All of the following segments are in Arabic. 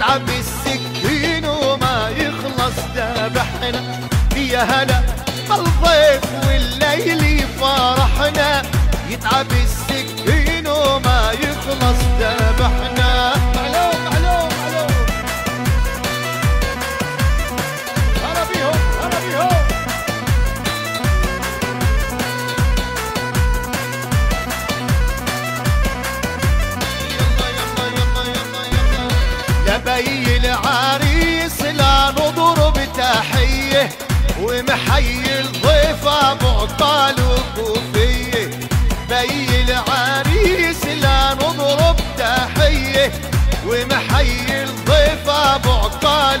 يتعب السكين وما يخلص ذبحنا يا هلا قالوا كوفية بي العريس لا نضرب تحية ومحيي الضيف ابو عقال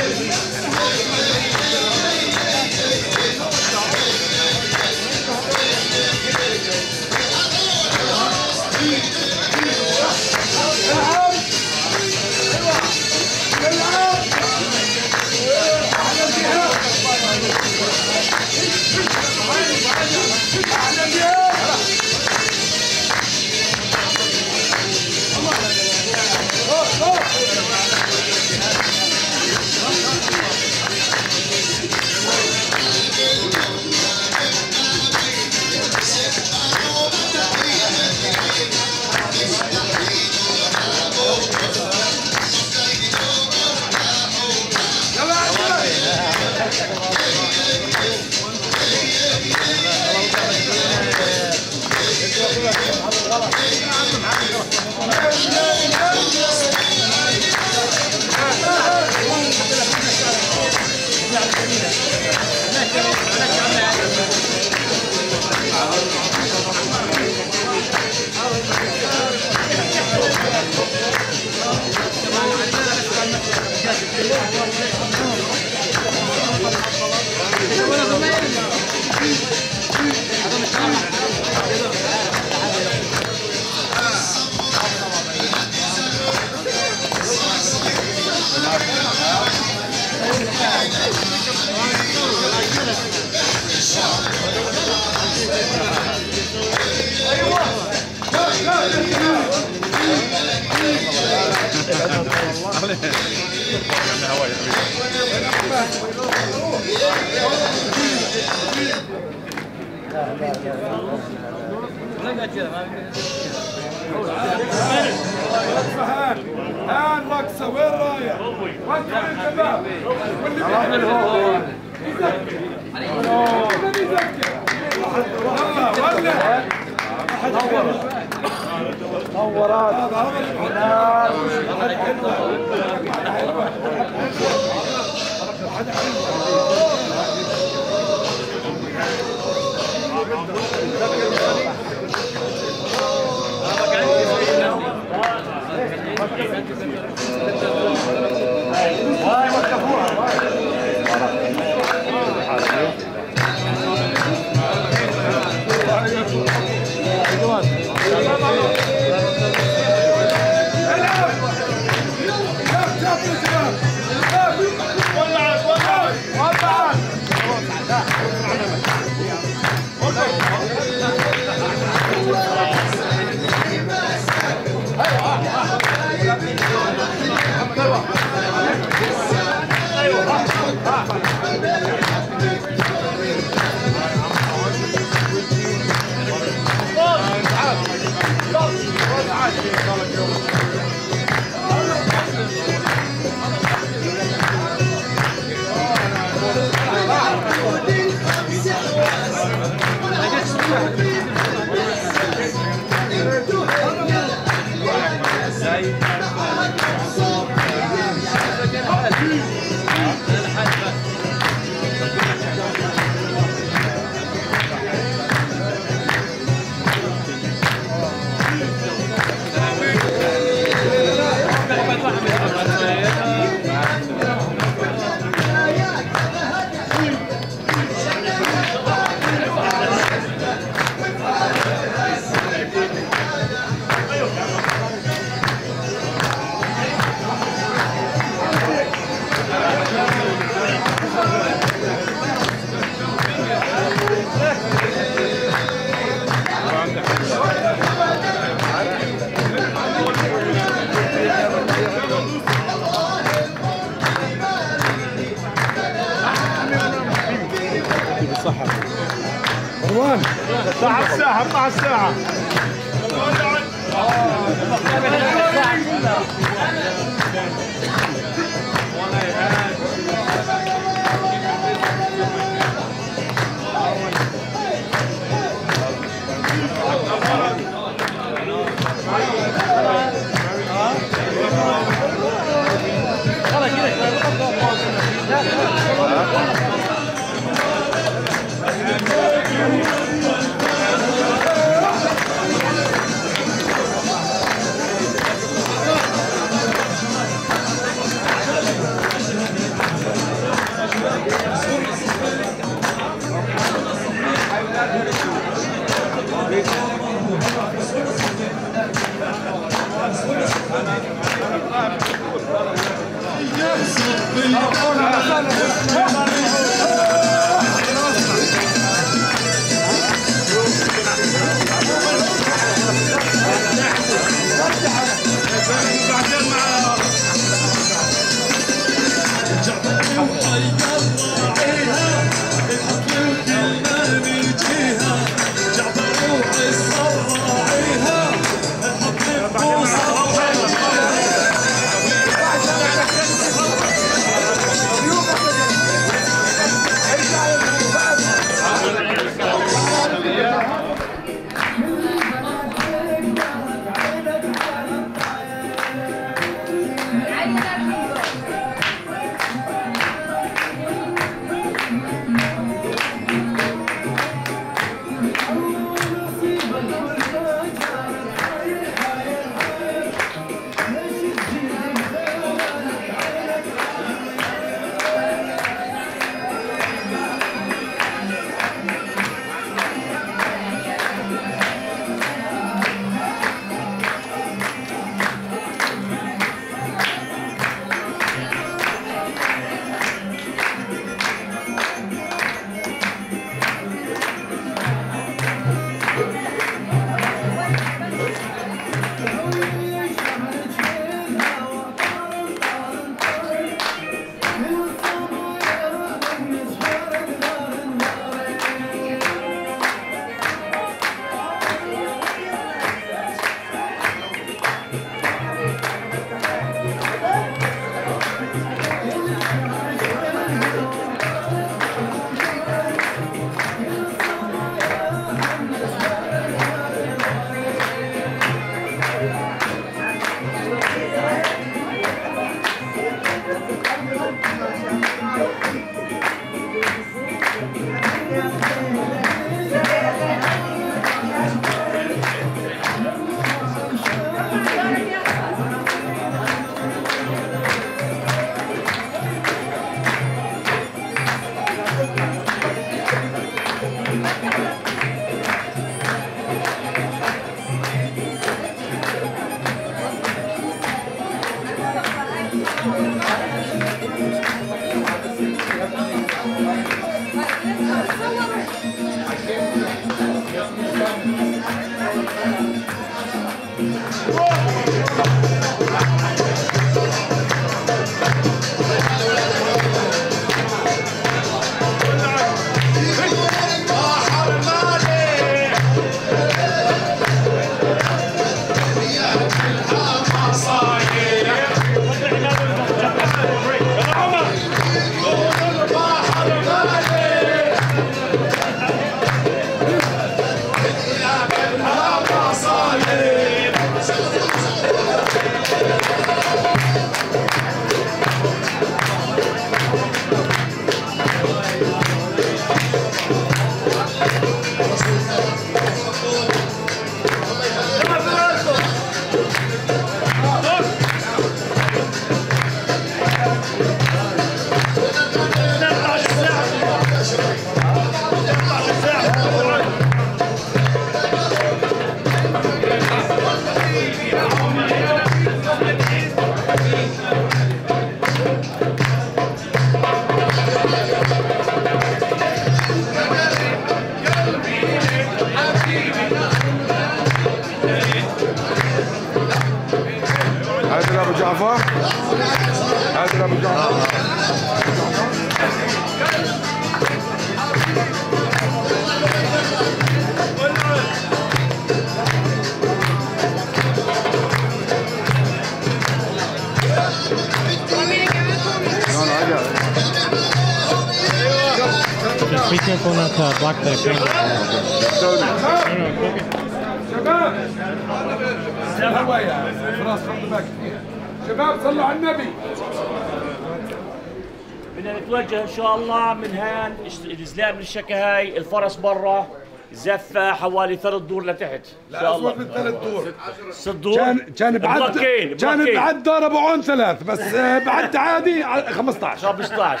الزلام من الشكهاي الفرس برا زفة حوالي ثلاث دور لتحت. إن شاء الله. من ثلاث دور. ست دور؟ كان كان بعد كان. بعد ضربوا عون ثلاث بس آه، بعد عادي على 15 15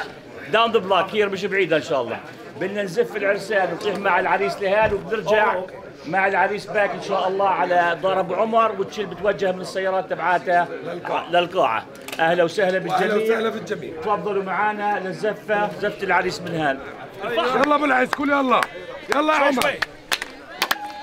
داون ذا بلوك هير مش بعيدة إن شاء الله. بدنا نزف العرسان ونطيح مع العريس لهان وبنرجع مع العريس باك إن شاء الله على دار أبو عمر وتشيل بتوجه من السيارات تبعاتها للقاعة. أهلا وسهلا أهلا بالجميع. وسهلا في الجميع تفضلوا معنا للزفة زفة العريس من هان يلا ابو العز قول يلا. يلا يا عمر.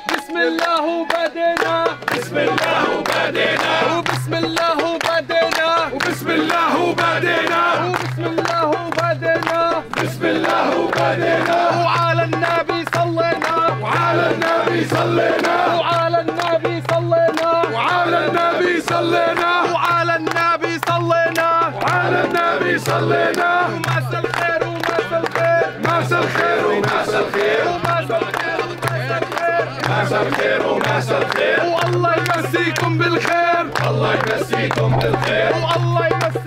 بسم الله وبدينا. بسم الله وبدينا. وبسم الله وبدينا. وبسم الله وبدينا. وبسم الله وبدينا. بسم الله وبدينا. وعلى النبي صلينا. وعلى النبي صلينا. وعلى النبي صلينا. وعلى النبي صلينا. وعلى النبي صلينا. وعلى النبي صلينا. الخير مسا الخير ومسا الخير. والله يمسيكم بالخير. الله يمسيكم بالخير. والله يمسيكم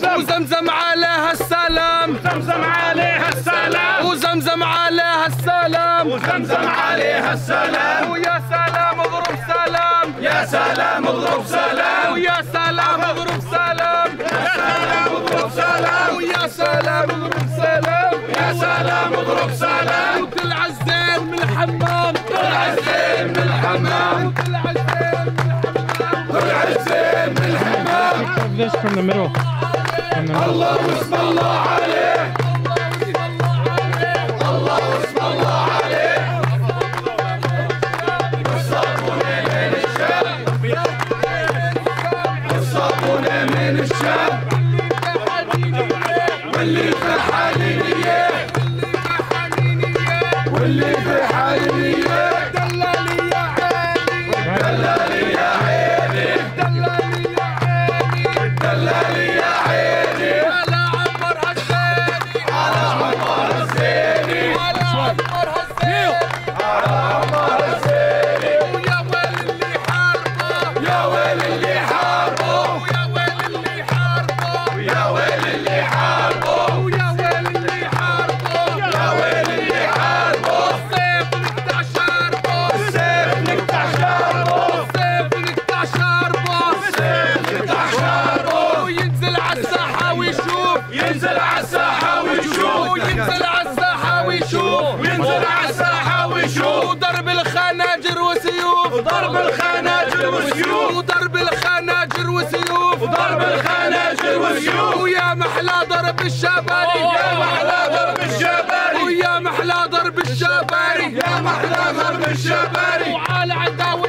بير زمزم اشربي من بير زمزم وزمزم عليها السلام. زمزم عليها السلام. وزمزم عليها السلام. وزمزم عليها السلام. ويا سلام اضرب سلام. يا سلام اضرب سلام. ويا سلام اضرب سلام. يا سلام اضرب سلام. ويا سلام اضرب سلام. يا سلام اضرب سلام. وطلع الزين من الحمام. طلع الزين من الحمام. وطلع الزين من الحمام. طلع الزين من الحمام. This from the middle. الله واسم الله عليه محلى ضرب الشباري وعلى عداو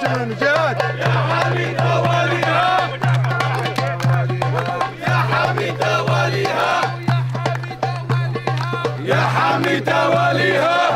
صوره محمود كمان جاد يا تواليها يا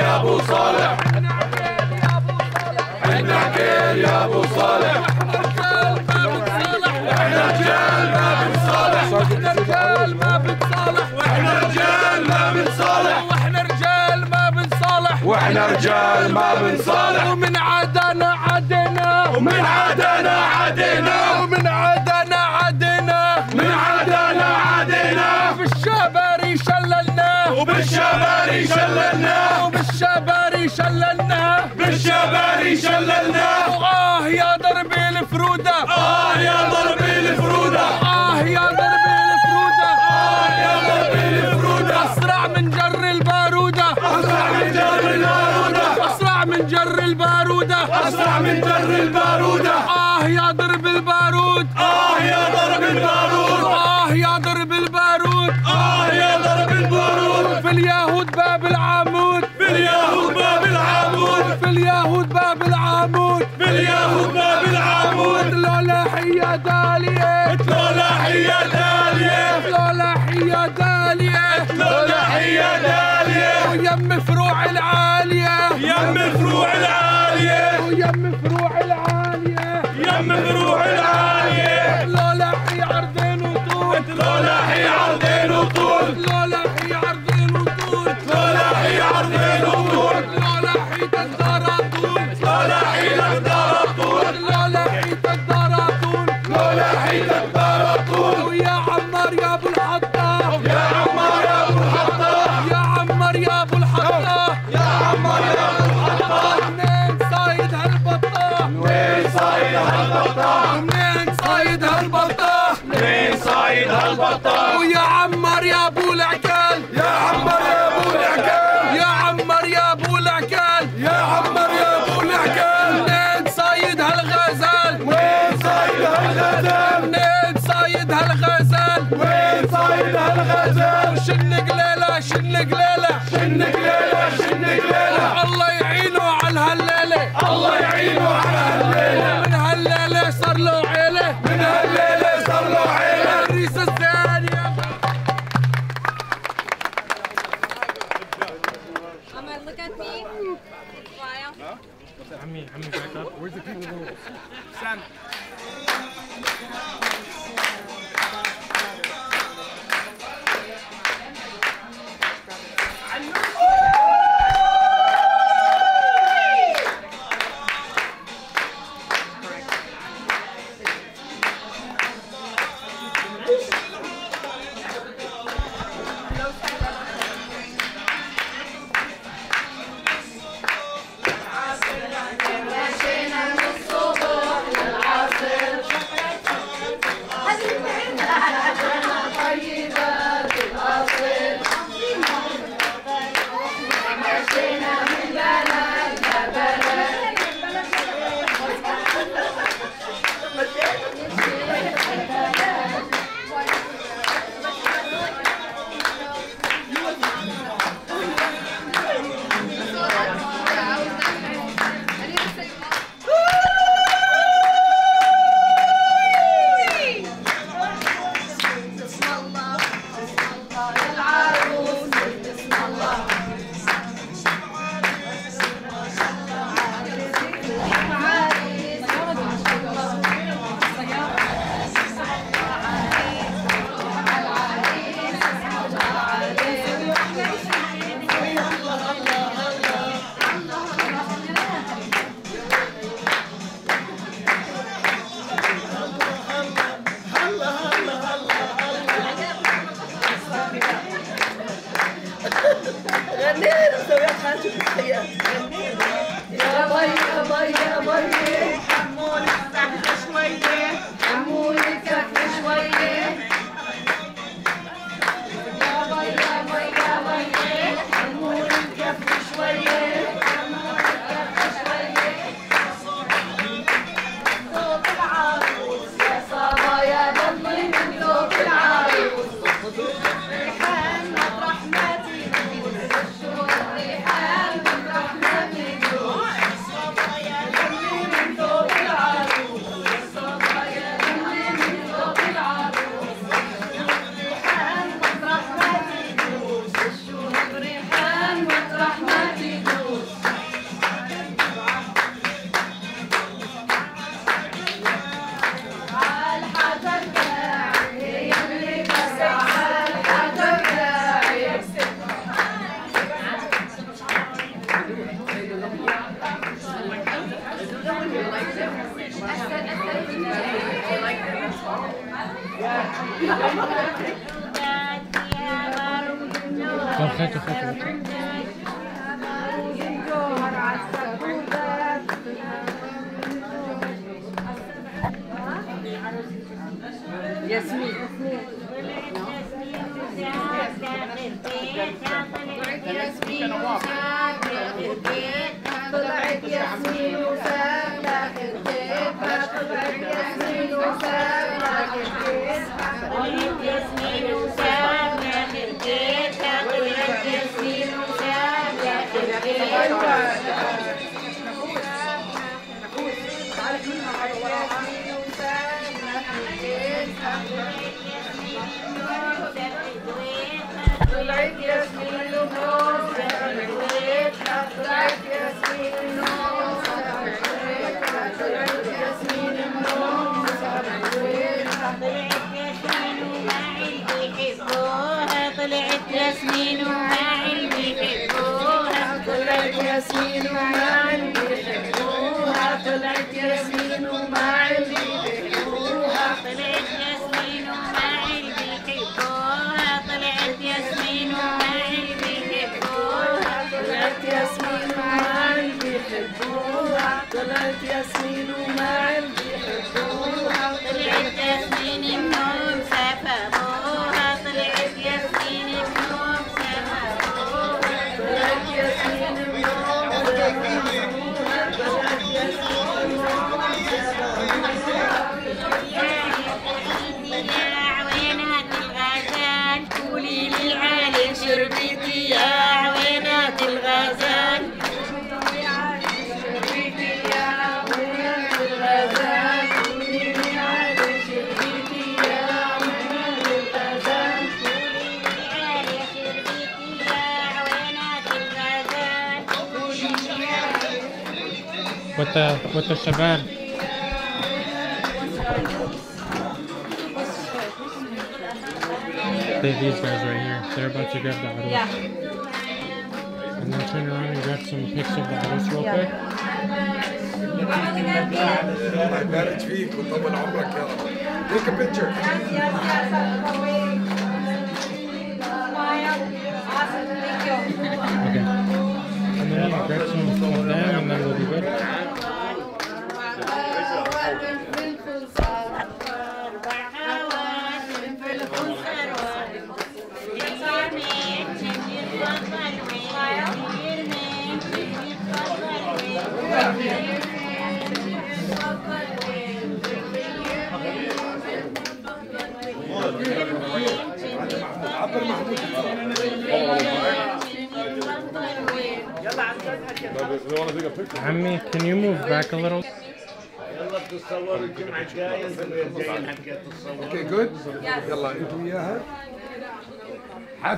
يا أبو صالح. حنا عقيل يا أبو صالح. حنا عقين يا ابو صالح. حنا عقيل يا ابو صالح إحنا رجال ما بنصالح إحنا رجال ما بنصالح وإحنا رجال ما بنصالح وإحنا رجال ما بنصالح ومن عادنا عادنا ومن عادنا عادنا ومن عادنا شللنا وبالشباري شللنا. وبالشباري شللنا. بالشباري شللنا. آه يا دربي الفرودة. آه يا ضربي الفرودة. آه يا دربي الفرودة. آه يا ضربي الفرودة. أسرع من جر البارودة. أسرع من جر البارودة. أسرع من جر البارودة. أسرع من جر البارودة. آه يا درب البارود. باب العمود. باليهود باب العمود لولا حية دالية. لولا هي دالية. لولا حية دالية. لولا هي دالية. ويم فروع العالية. يم فروع العالية. ويم فروع العالية. يم فروع العالية. لولا حي عرضين وطول. لولا هي عرضين وطول. لولا هالبطة ويا عمار يا ابو العكال. يا عمار يا ابو العكال. يا عمار يا ابو العكال. يا عمار يا ابو العكال. منين صايد هالغزال؟ وين صايد هالغزال؟ منين صايد هالغزال؟ وين صايد هالغزال؟ شن قليلة شن قليلة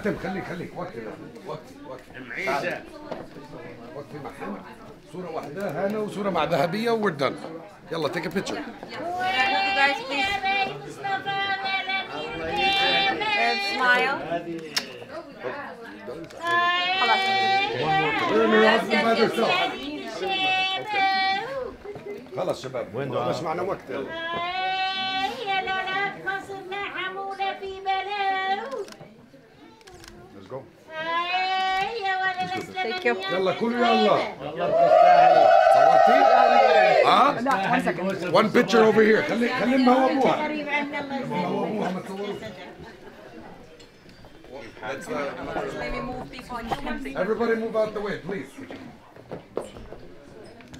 حاتم خليك خليك وقتي وقتي معيشة. وقتي محمد صورة واحدة. هنا وصورة مع ذهبية دن يلا تيك ا بيكتشر smile. خلاص شباب. مش معنا وقت. Let's go. يا ولا مسلمة Thank you. يلا كلوا يلا يلا بتستاهلي صورتي؟ اه؟ one picture over here خلي خلي ما هو ابوها قريب عنا الله ما هو ابوها ما تصوروش Maybe move people and something. Everybody move out the way please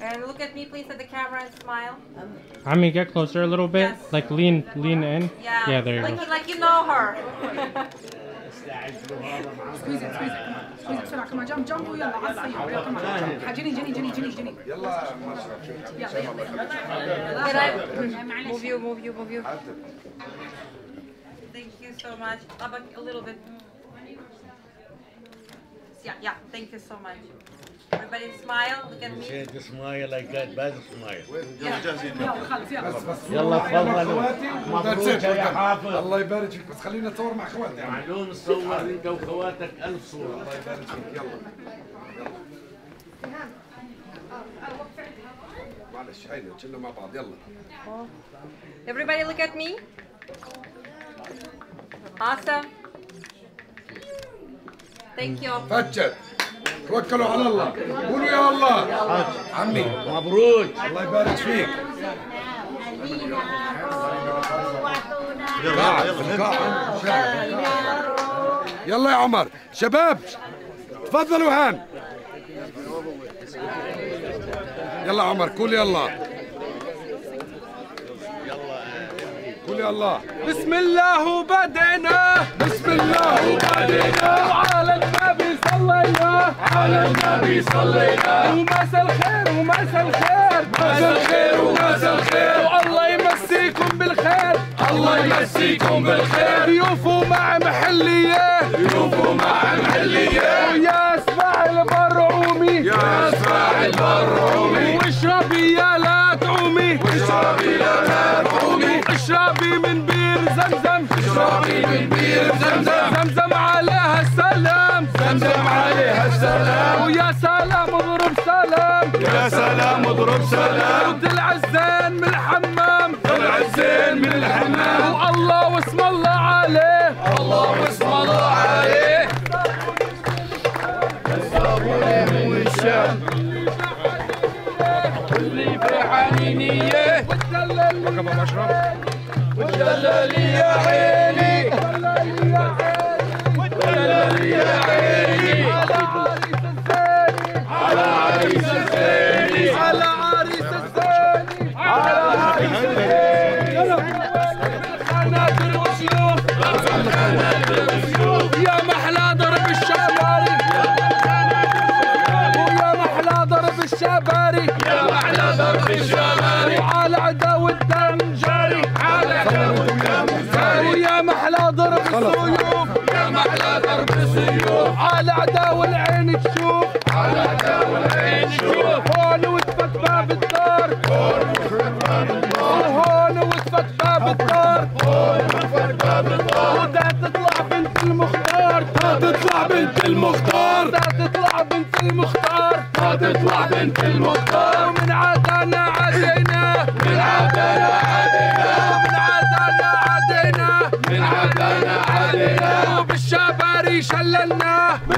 And look at me, please, at the camera and smile. Ami, get closer a little bit. Yes. Like lean, lean in. Yeah. Yeah, there you like, go. Like you know her. سكويز ات سكويز ات سكويز ات بسرعه كمان جنب جنب ويلا على السياره يلا كمان جني جني جني جني جني يلا مشرف يلا يلا Can I move you, move you, move you? Thank you so much. How about a little bit? Yeah, yeah. Thank you so much. Everybody smile. Look at me. سمايل لايك ذات بس سمايل يلا خلص يلا مبروك يا حافظ. الله يبارك فيك. بس خلينا نتصور مع اخواتي. يعني. معلوم نصور انت واخواتك ألف صورة. الله يبارك فيك. يلا. معلش هينا كنا مع بعض. يلا. Everybody look at me. Awesome. Thank you. فتشت توكلوا على الله. قولوا يا الله. عمي. مبروك. الله يبارك فيك. يلا يا عمر. شباب تفضلوا هان. يلا عمر قول يلا قول يا الله. بسم الله وبدينا بسم الله وبدينا وعلى النبي صلينا. على النبي صلينا. ومسا الخير ومسا الخير. مسا الخير ومسا الخير. والله يمسيكم بالخير. الله يمسيكم بالخير. ضيوفوا مع محلية. ضيوفوا مع محلية. ويا اسمع البرعومي يا اسمع البرعومي واشربي يا لا تعومي. واشربي يا لا اشربي من بير زمزم. اشربي من بير زمزم. زمزم عليها السلام. زمزم عليها السلام. ويا سلام اضرب سلام. يا سلام اضرب سلام. وطلع الزين من الحمام. طلع الزين من الحمام. والله واسم الله عليه. الله واسم الله عليه. الصابون والشام. واللي في حنينية رقم أشرف والدلال يا عيني والدلال يا عيني على عريس الزيني على عريس الزيني على عريس الزيني خنادر وسيوف خنادر وسيوف يا محلى ضرب الشباري. ويا محلى ضرب الشباري يا محلى ضرب الشباري. وعلى الدم بنت المختار. دا تطلع بنت المختار. دا تطلع بنت المختار.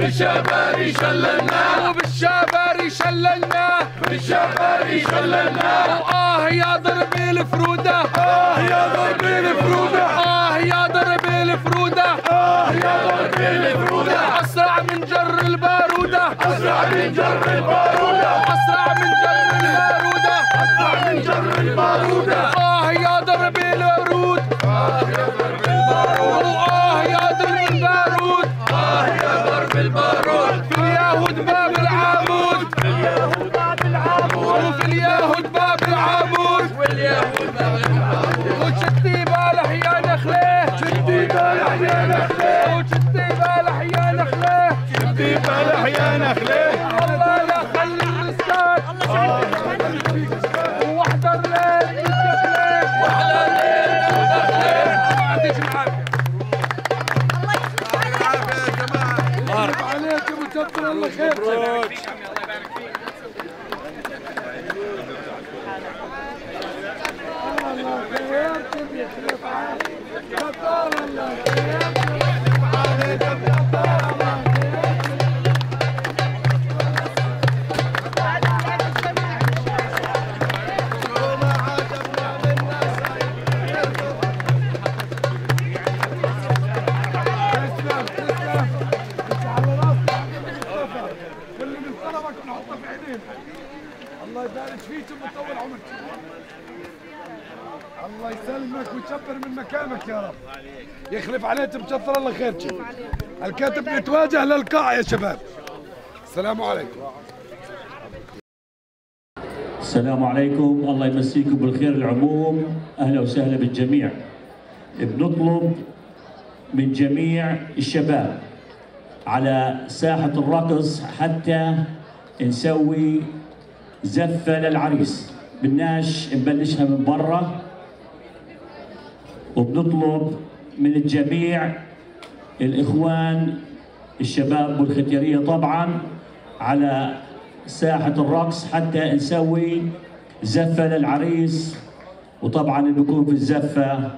بالشباري شللنا. وبالشباري شللنا. بالشباري شللنا. وآه يا ضربي الفرودة. آه يا ضربي الفرودة. آه يا ضربي الفرودة. آه يا ضربي الفرودة. أسرع من جر البارودة. أسرع من جر البارودة. أسرع شتي بالح ويكبر من مكانك يا رب. يخلف عليكم كثر الله خيرك. الكاتب نتواجه للقاع يا شباب. السلام عليكم. السلام عليكم. الله يمسيكم بالخير العموم. أهلا وسهلا بالجميع. بنطلب من جميع الشباب على ساحة الرقص حتى نسوي زفة للعريس. بدناش نبلشها من برا. وبنطلب من الجميع الإخوان الشباب والختيارية طبعا على ساحة الرقص حتى نسوي زفة للعريس وطبعا بيكون في الزفة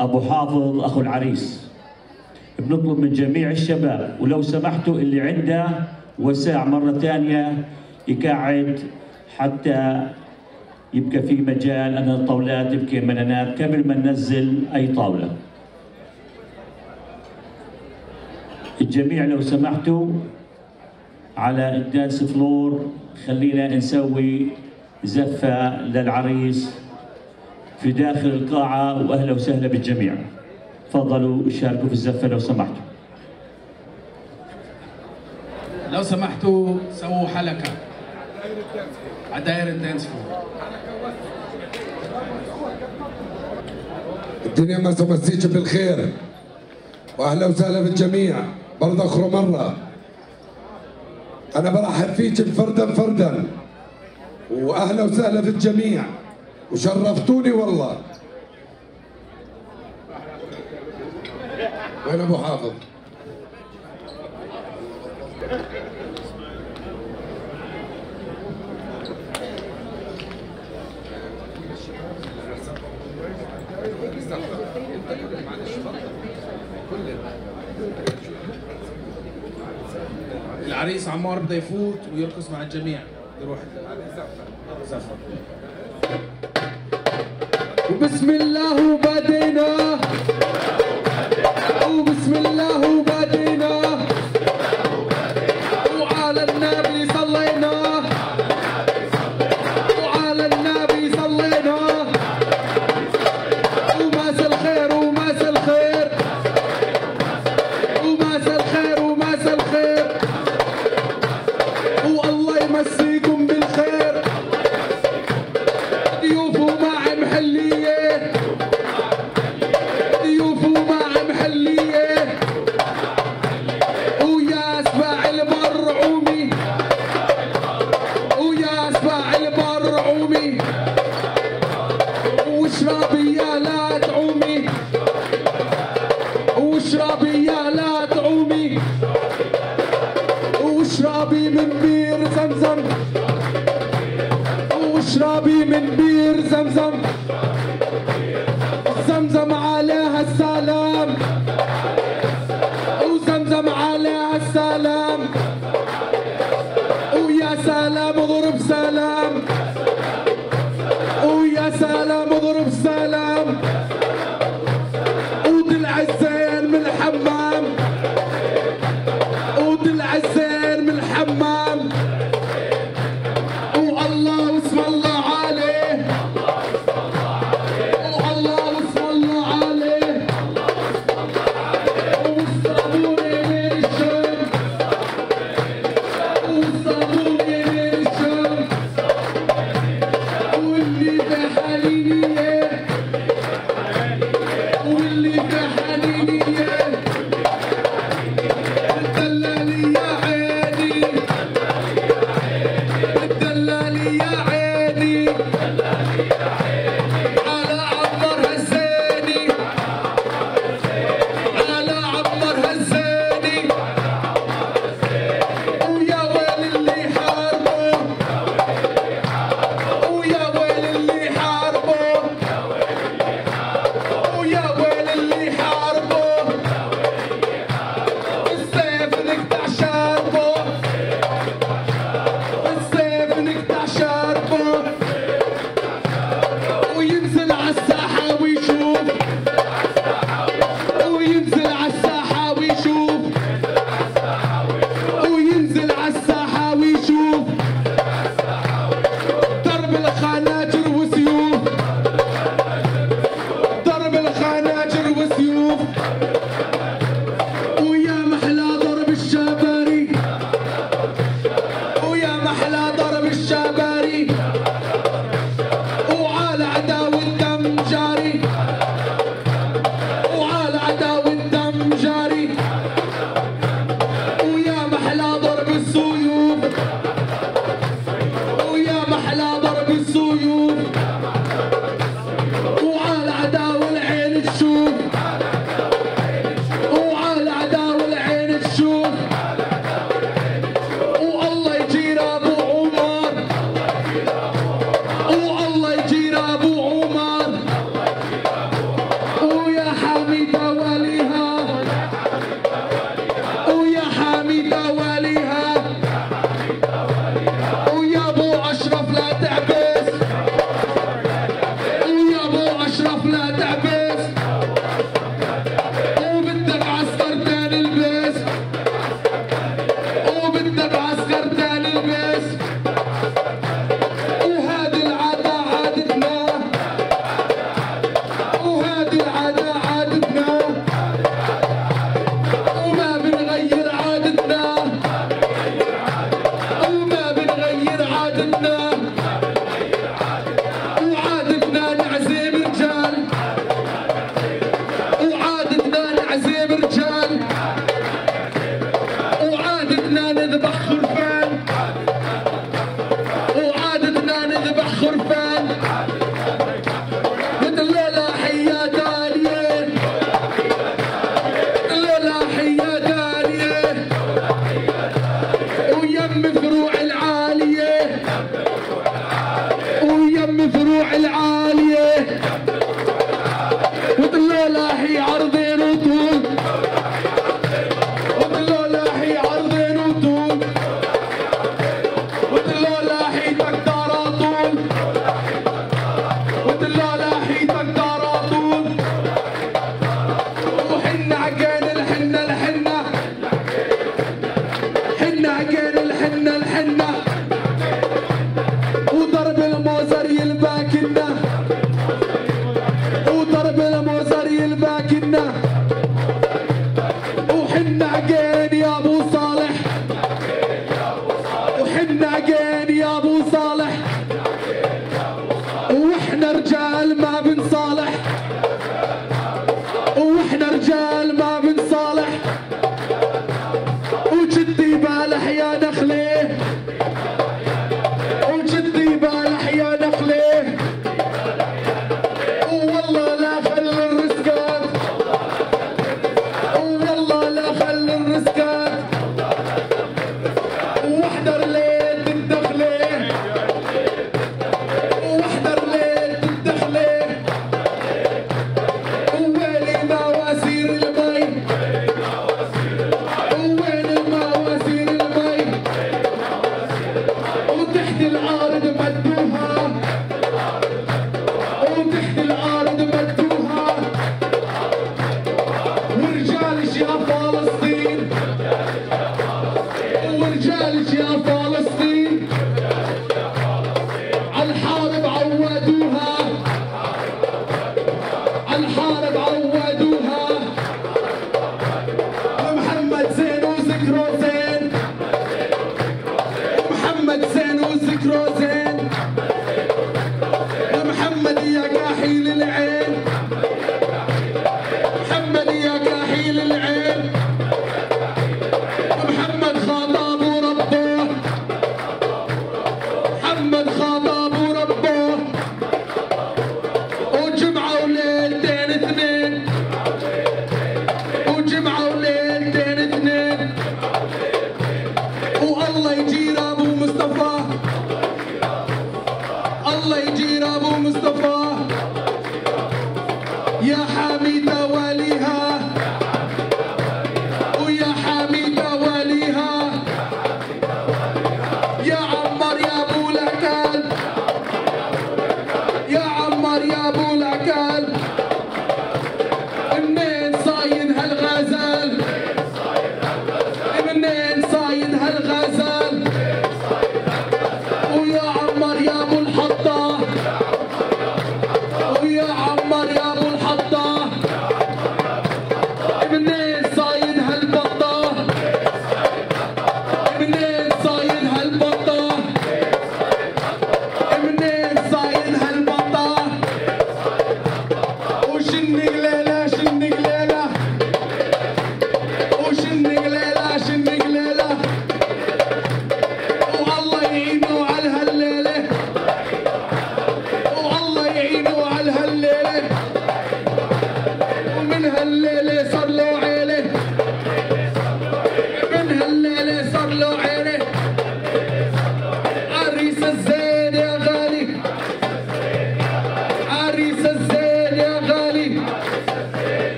أبو حافظ أخو العريس. بنطلب من جميع الشباب ولو سمحتوا اللي عنده وساع مرة ثانية يقعد حتى يبقى في مجال أن الطاولات تبقى منانات قبل ما ننزل أي طاولة. الجميع لو سمحتوا على الدانس فلور خلينا نسوي زفة للعريس في داخل القاعة وأهلا وسهلا بالجميع. تفضلوا شاركوا في الزفة لو سمحتوا. لو سمحتوا سووا حلقة على داير الدانس فلور. الدنيا ما تمسيك بالخير. واهلا وسهلا بالجميع برضه اخر مرة. أنا برحب فيك فردا فردا. واهلا وسهلا في الجميع. وشرفتوني والله. وين أبو حافظ؟ العريس عمار بده يفوت ويرقص مع الجميع. يروح. زفة وبسم الله وبدينا. وبسم الله وبدينا.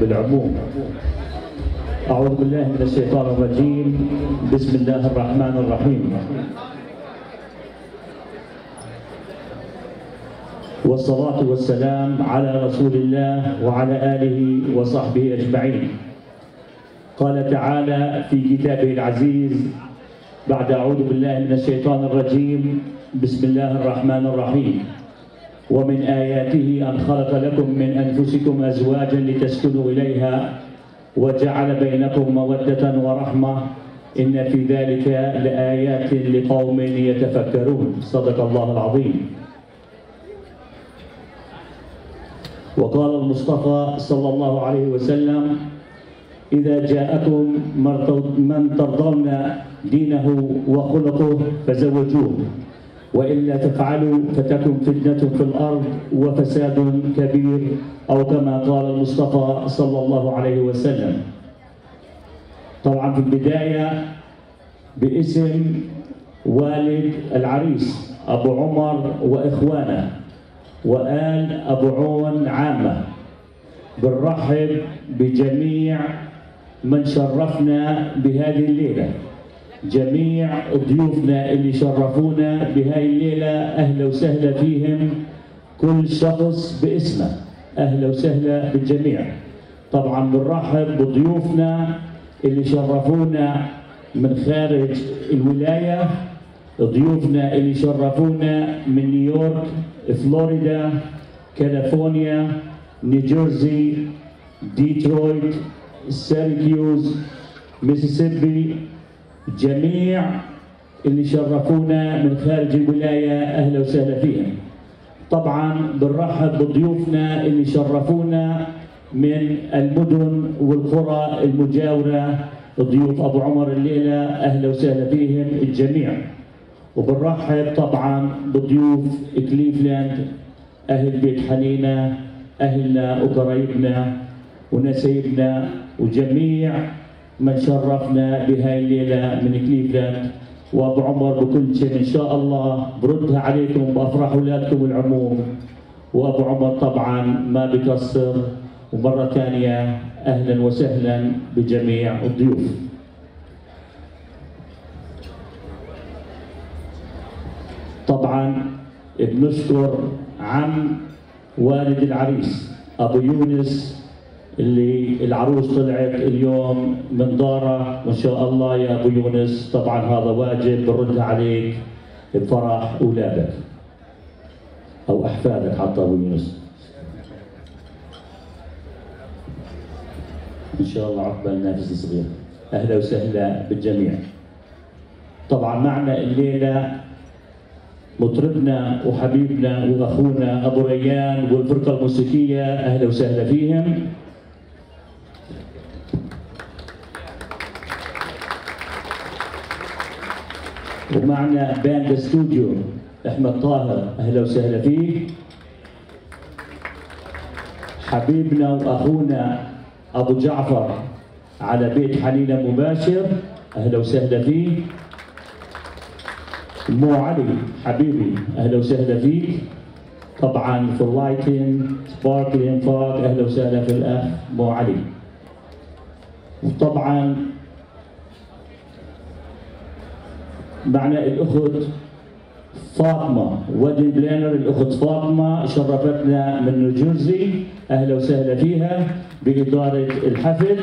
بالعموم. أعوذ بالله من الشيطان الرجيم. بسم الله الرحمن الرحيم. والصلاة والسلام على رسول الله وعلى آله وصحبه أجمعين. قال تعالى في كتابه العزيز بعد أعوذ بالله من الشيطان الرجيم. بسم الله الرحمن الرحيم. أن خلق لكم من أنفسكم أزواجا لتسكنوا إليها وجعل بينكم مودة ورحمة. إن في ذلك لآيات لقوم يتفكرون. صدق الله العظيم. وقال المصطفى صلى الله عليه وسلم إذا جاءكم من ترضون دينه وخلقه فزوجوه. وإلا تفعلوا فتكن فتنة في الأرض وفساد كبير أو كما قال المصطفى صلى الله عليه وسلم. طبعا في البداية باسم والد العريس أبو عمر وإخوانه وآل أبو عون عامة. بنرحب بجميع من شرفنا بهذه الليلة. جميع ضيوفنا اللي شرفونا بهذه الليلة أهلا وسهلا فيهم. كل شخص باسمه أهلا وسهلا بالجميع. طبعا بنرحب بضيوفنا اللي شرفونا من خارج الولاية ضيوفنا اللي شرفونا من نيويورك فلوريدا كاليفورنيا نيوجيرسي ديترويت سيراكيوز ميسيسيبي جميع اللي شرفونا من خارج الولاية أهلا وسهلا فيهم طبعا بنرحب بضيوفنا اللي شرفونا من المدن والقرى المجاورة ضيوف أبو عمر الليلة أهلا وسهلا فيهم الجميع. وبنرحب طبعا بضيوف كليفلاند أهل بيت حنينة أهلنا وقرايبنا ونسيبنا وجميع من شرفنا بهاي الليلة من كليفلاند وأبو عمر بكل شيء. إن شاء الله بردها عليكم بأفراح أولادكم العموم. وأبو عمر طبعا ما بقصر ومرة ثانية أهلا وسهلا بجميع الضيوف. طبعا بنشكر عم والد العريس أبو يونس اللي العروس طلعت اليوم من دارة. وان شاء الله يا أبو يونس. طبعا هذا واجب بردها عليك بفرح اولادك أو أحفادك حتى أبو يونس. إن شاء الله عقبال نافس صغير أهلا وسهلا بالجميع. طبعا معنا الليلة مطربنا وحبيبنا وأخونا أبو ريان والفرقة الموسيقية. أهلا وسهلا فيهم. ومعنا باند استوديو أحمد طاهر أهلا وسهلا فيه حبيبنا وأخونا أبو جعفر على بيت حنينة مباشر. أهلا وسهلا فيه مو علي حبيبي أهلا وسهلا فيك. طبعا في ال lighting sparkling فوق أهلا وسهلا في الأخ مو علي. وطبعا معنا الأخت فاطمة. wedding planner الأخت فاطمة شرفتنا من نيوجيرسي. أهلا وسهلا فيها باداره الحفل.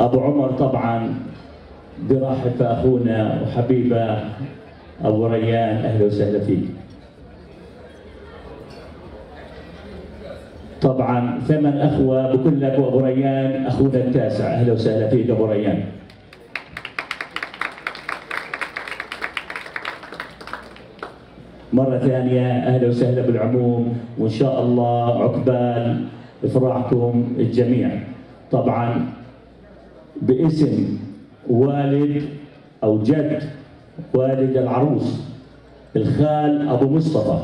أبو عمر طبعا برحب أخونا وحبيبة أبو ريان. أهلا وسهلا فيك. طبعا ثمن أخوة بكل لك وابو ريان أخونا التاسع. أهلا وسهلا فيك أبو ريان مرة ثانية أهلا وسهلا بالعموم. وإن شاء الله عقبال إفراحكم الجميع. طبعا باسم والد أو جد والد العروس الخال أبو مصطفى.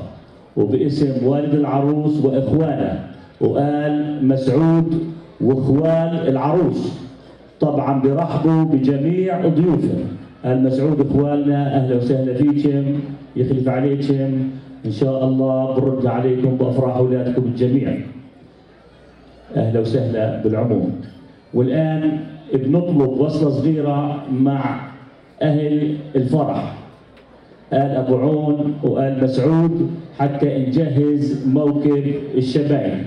وباسم والد العروس وإخوانه. وآل مسعود وإخوان العروس. طبعا برحبوا بجميع ضيوفهم آل مسعود إخواننا أهلا وسهلا فيكم يخلف عليكم. إن شاء الله برد عليكم بأفراح أولادكم الجميع. أهلا وسهلا بالعموم. والآن بنطلب وصلة صغيرة مع أهل الفرح. آل أبو عون وآل مسعود حتى نجهز موكب الشباب.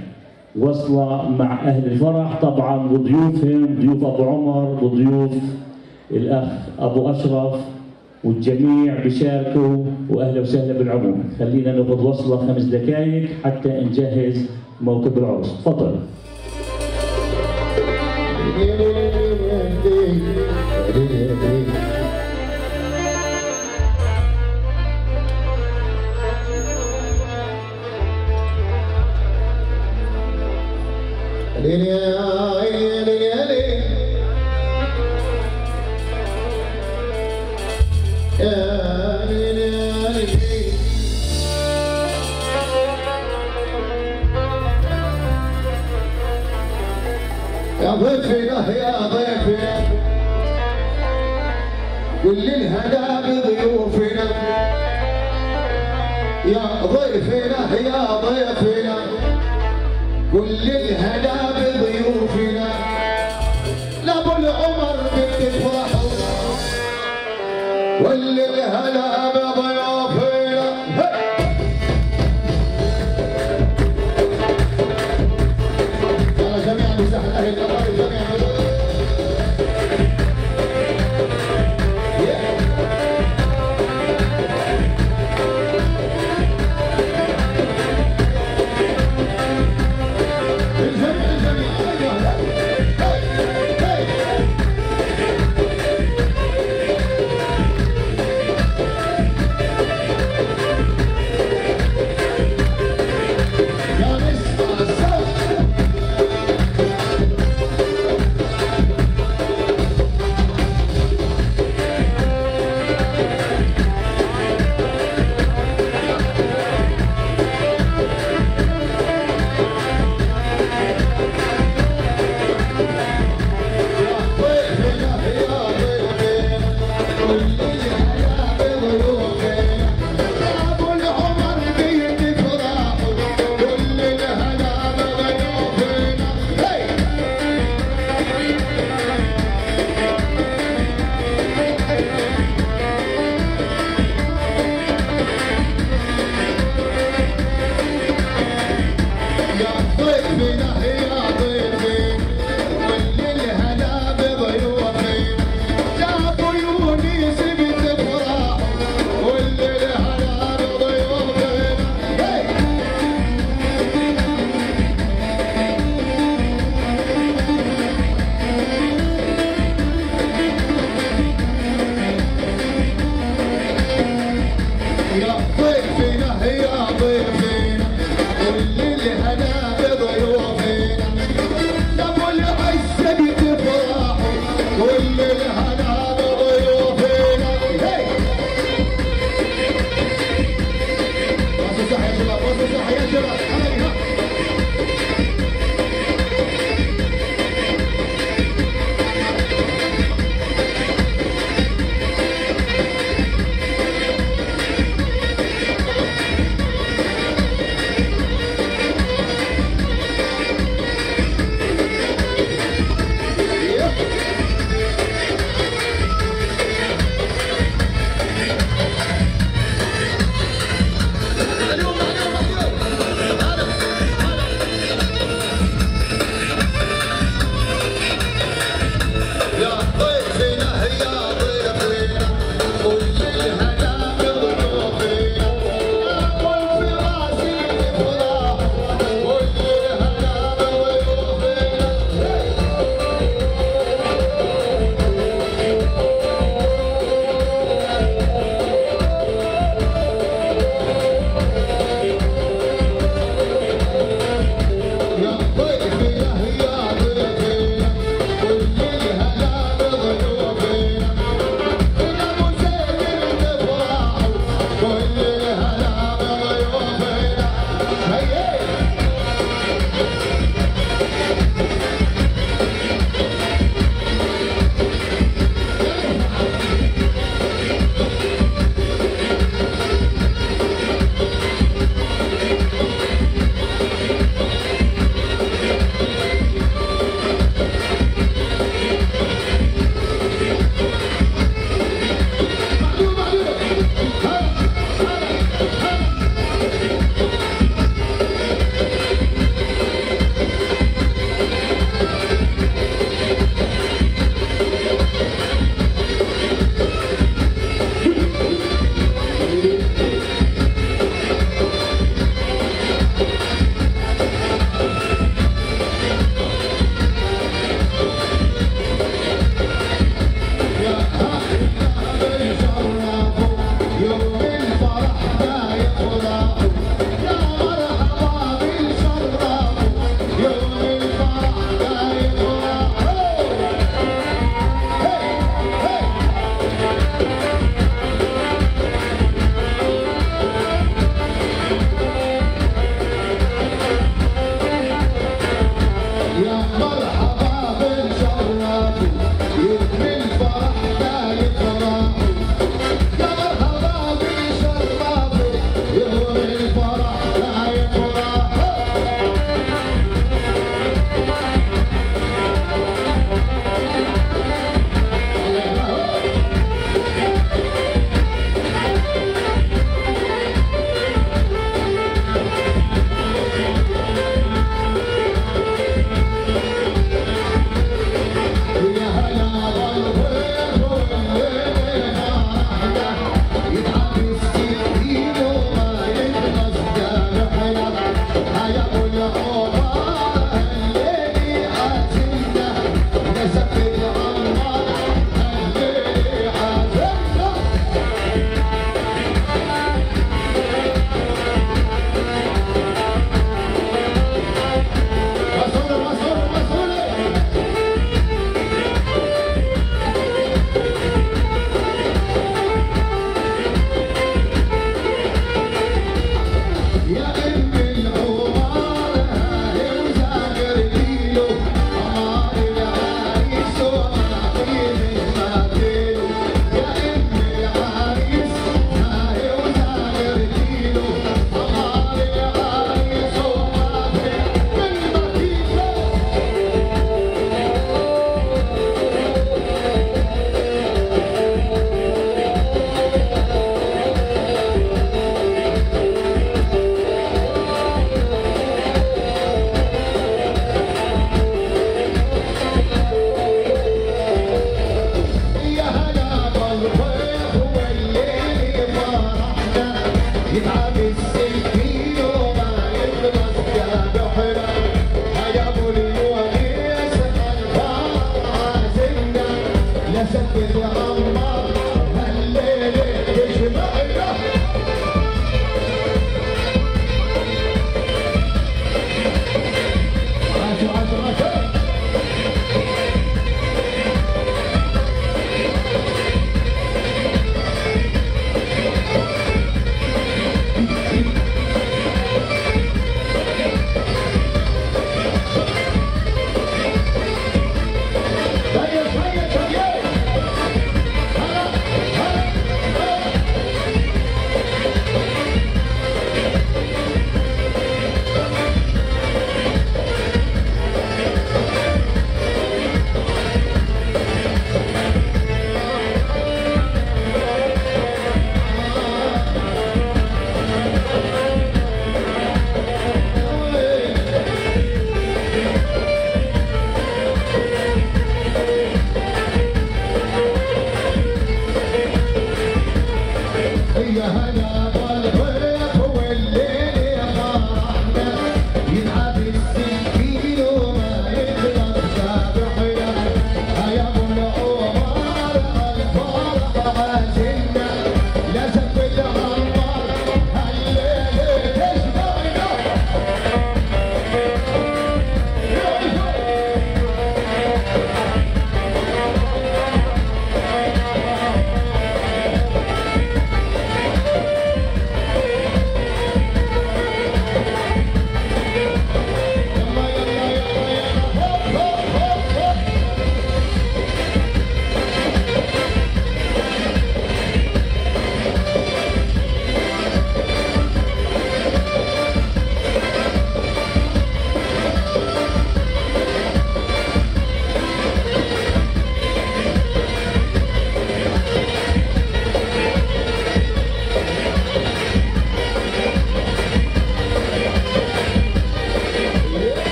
وصلة مع أهل الفرح. طبعا وضيوفهم ضيوف أبو عمر وضيوف الأخ أبو أشرف والجميع بيشاركوا وأهلا وسهلا بالعموم. خلينا ناخذ وصلة خمس دقائق حتى نجهز موكب العرس تفضل. يا ضيفنا قل للهلا بضيوفنا يا يا ضيفنا كل الهلا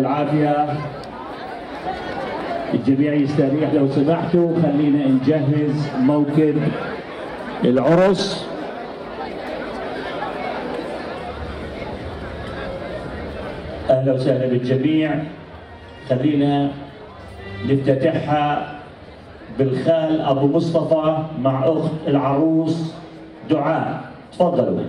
والعافية. الجميع يستريح لو سمحتوا خلينا نجهز موكب العرس. أهلا وسهلا بالجميع. خلينا نفتتحها بالخال أبو مصطفى مع أخت العروس دعاء. تفضلوا.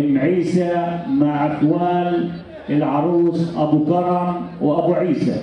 ام عيسى مع اخوال العروس أبو كرم وأبو عيسى.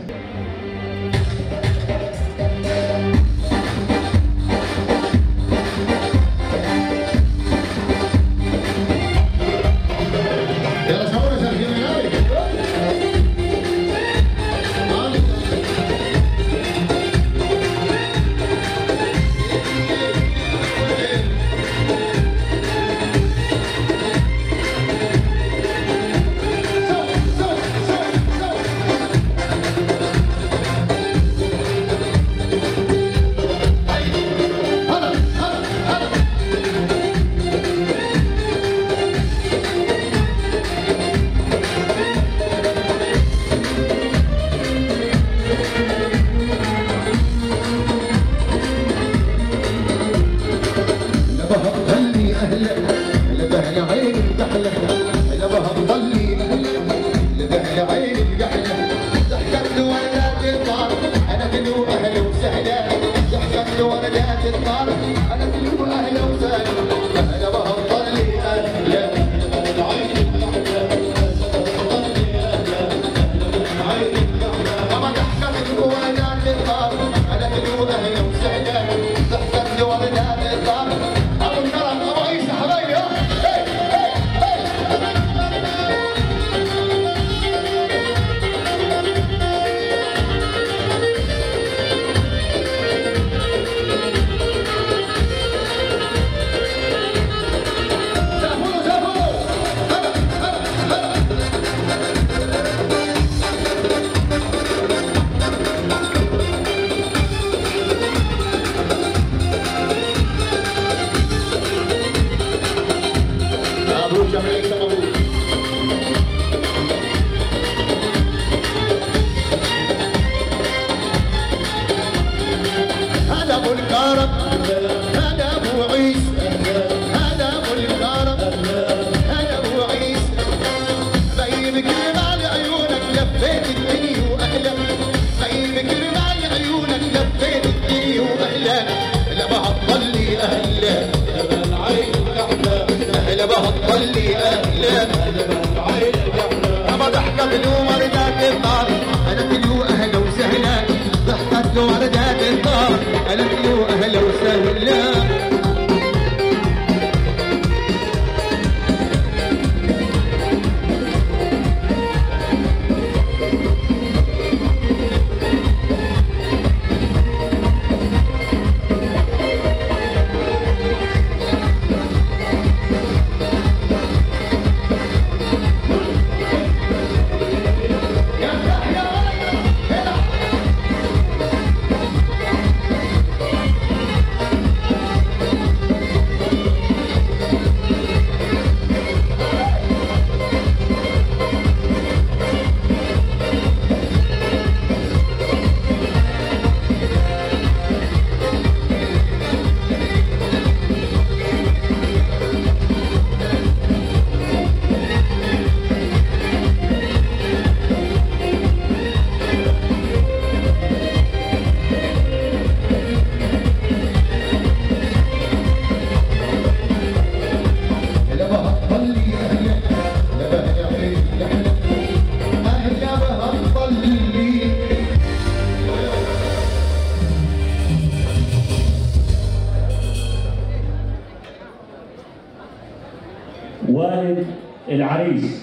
haréis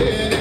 Yeah.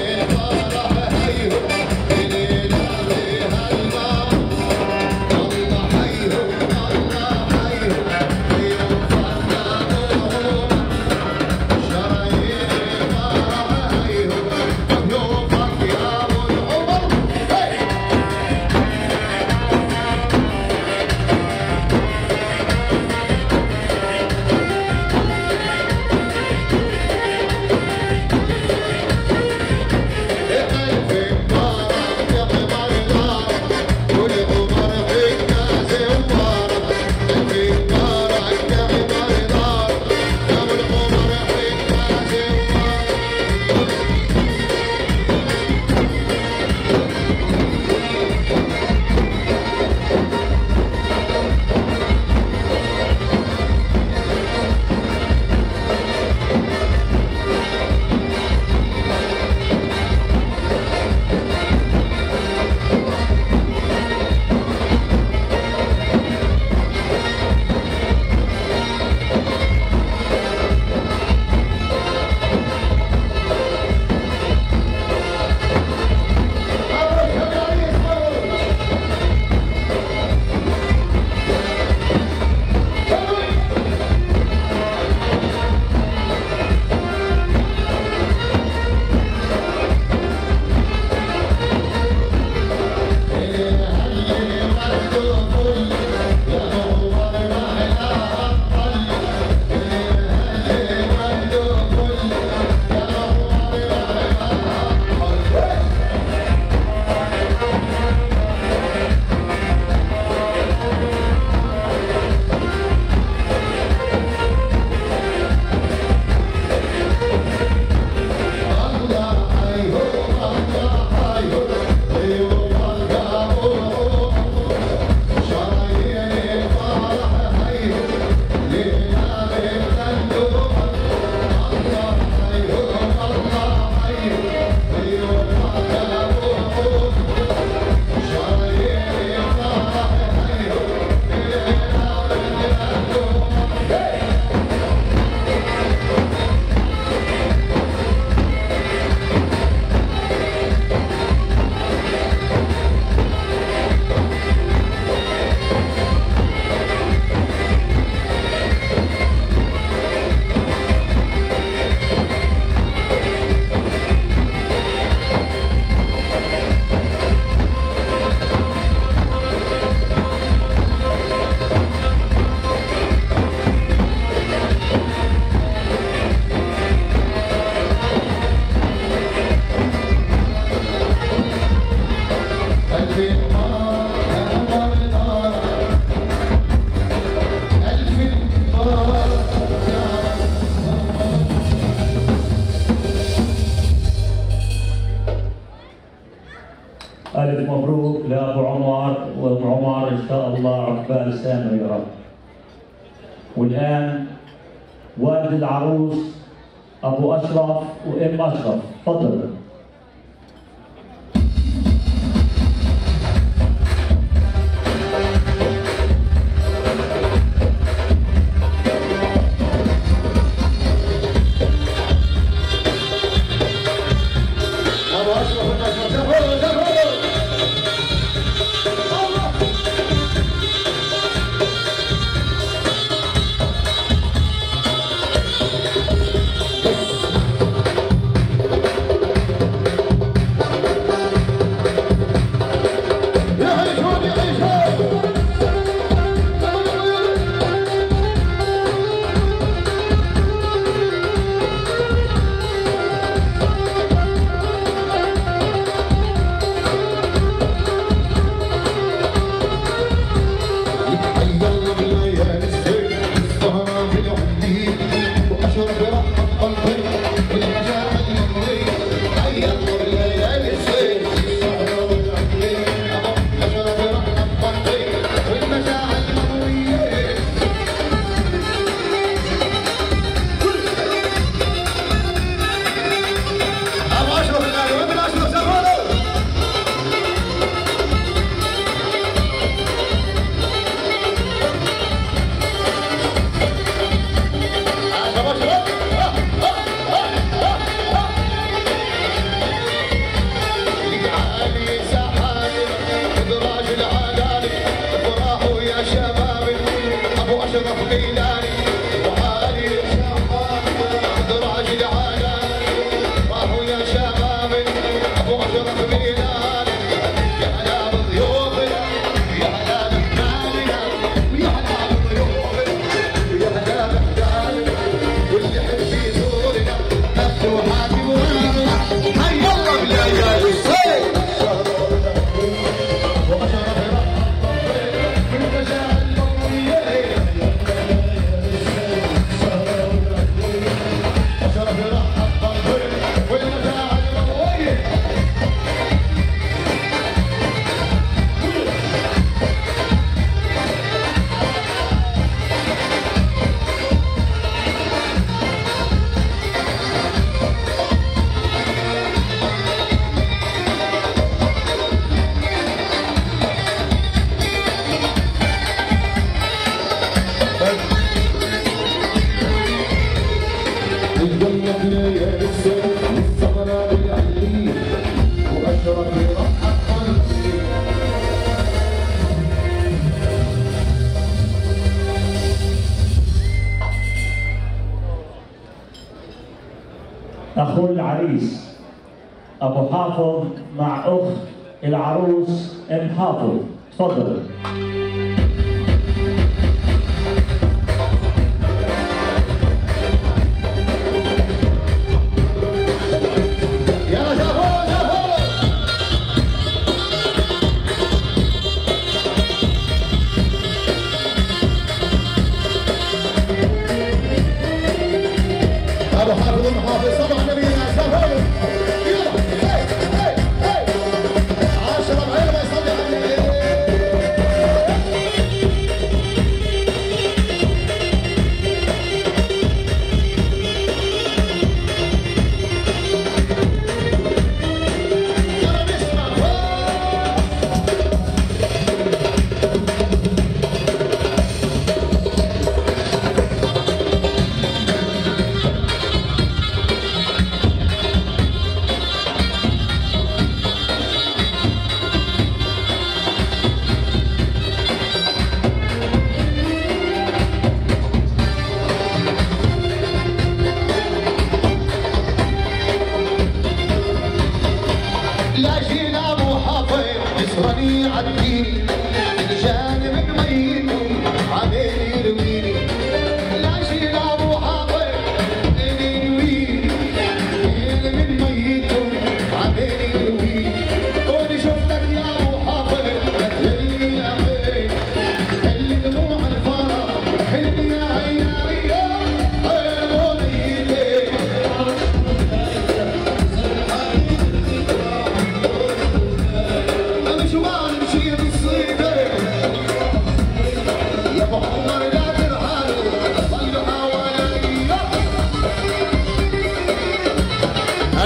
ابو حافظ مع أخت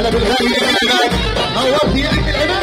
نورت يا عيد العماد عراسها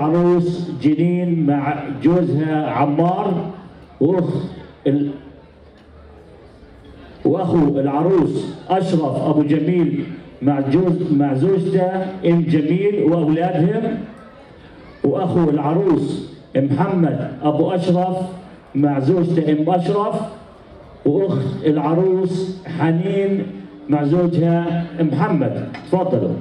العروس جنين مع جوزها عمار وأخت ال... وأخو العروس أشرف أبو جميل مع جوز مع زوجته أم جميل وأولادهم وأخو العروس محمد أبو أشرف مع زوجته أم أشرف وأخت العروس حنين مع زوجها محمد. تفضلوا.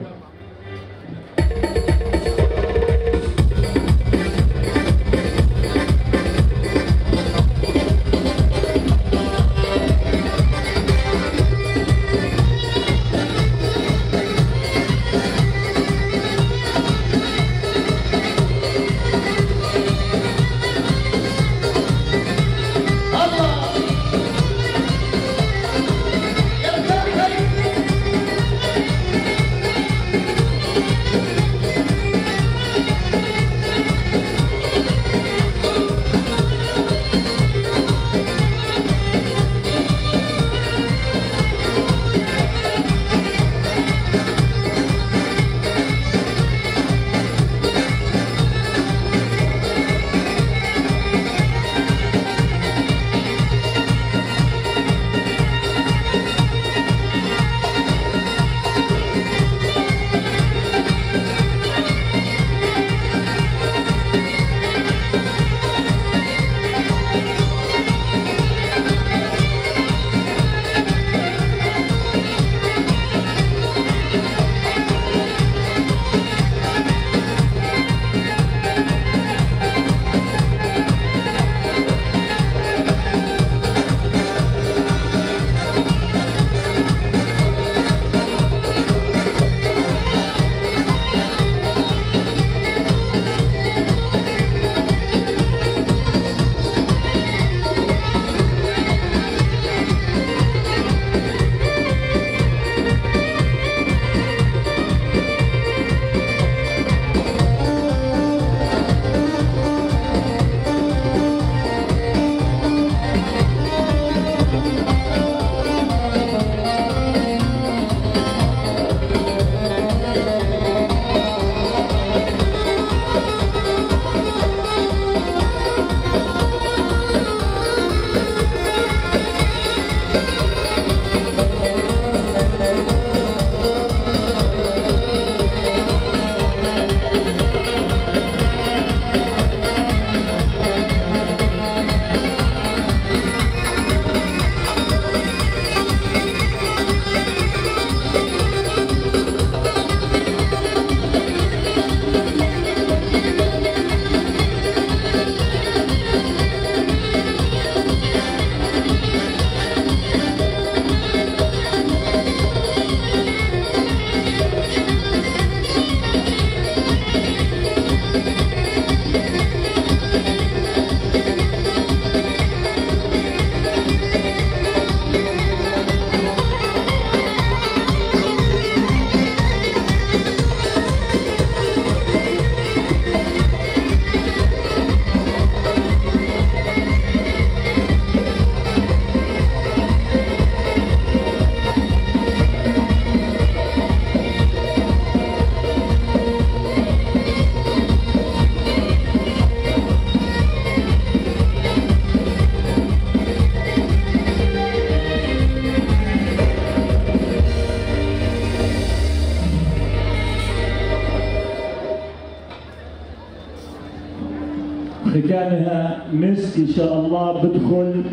مكانها مس إن شاء الله بدخل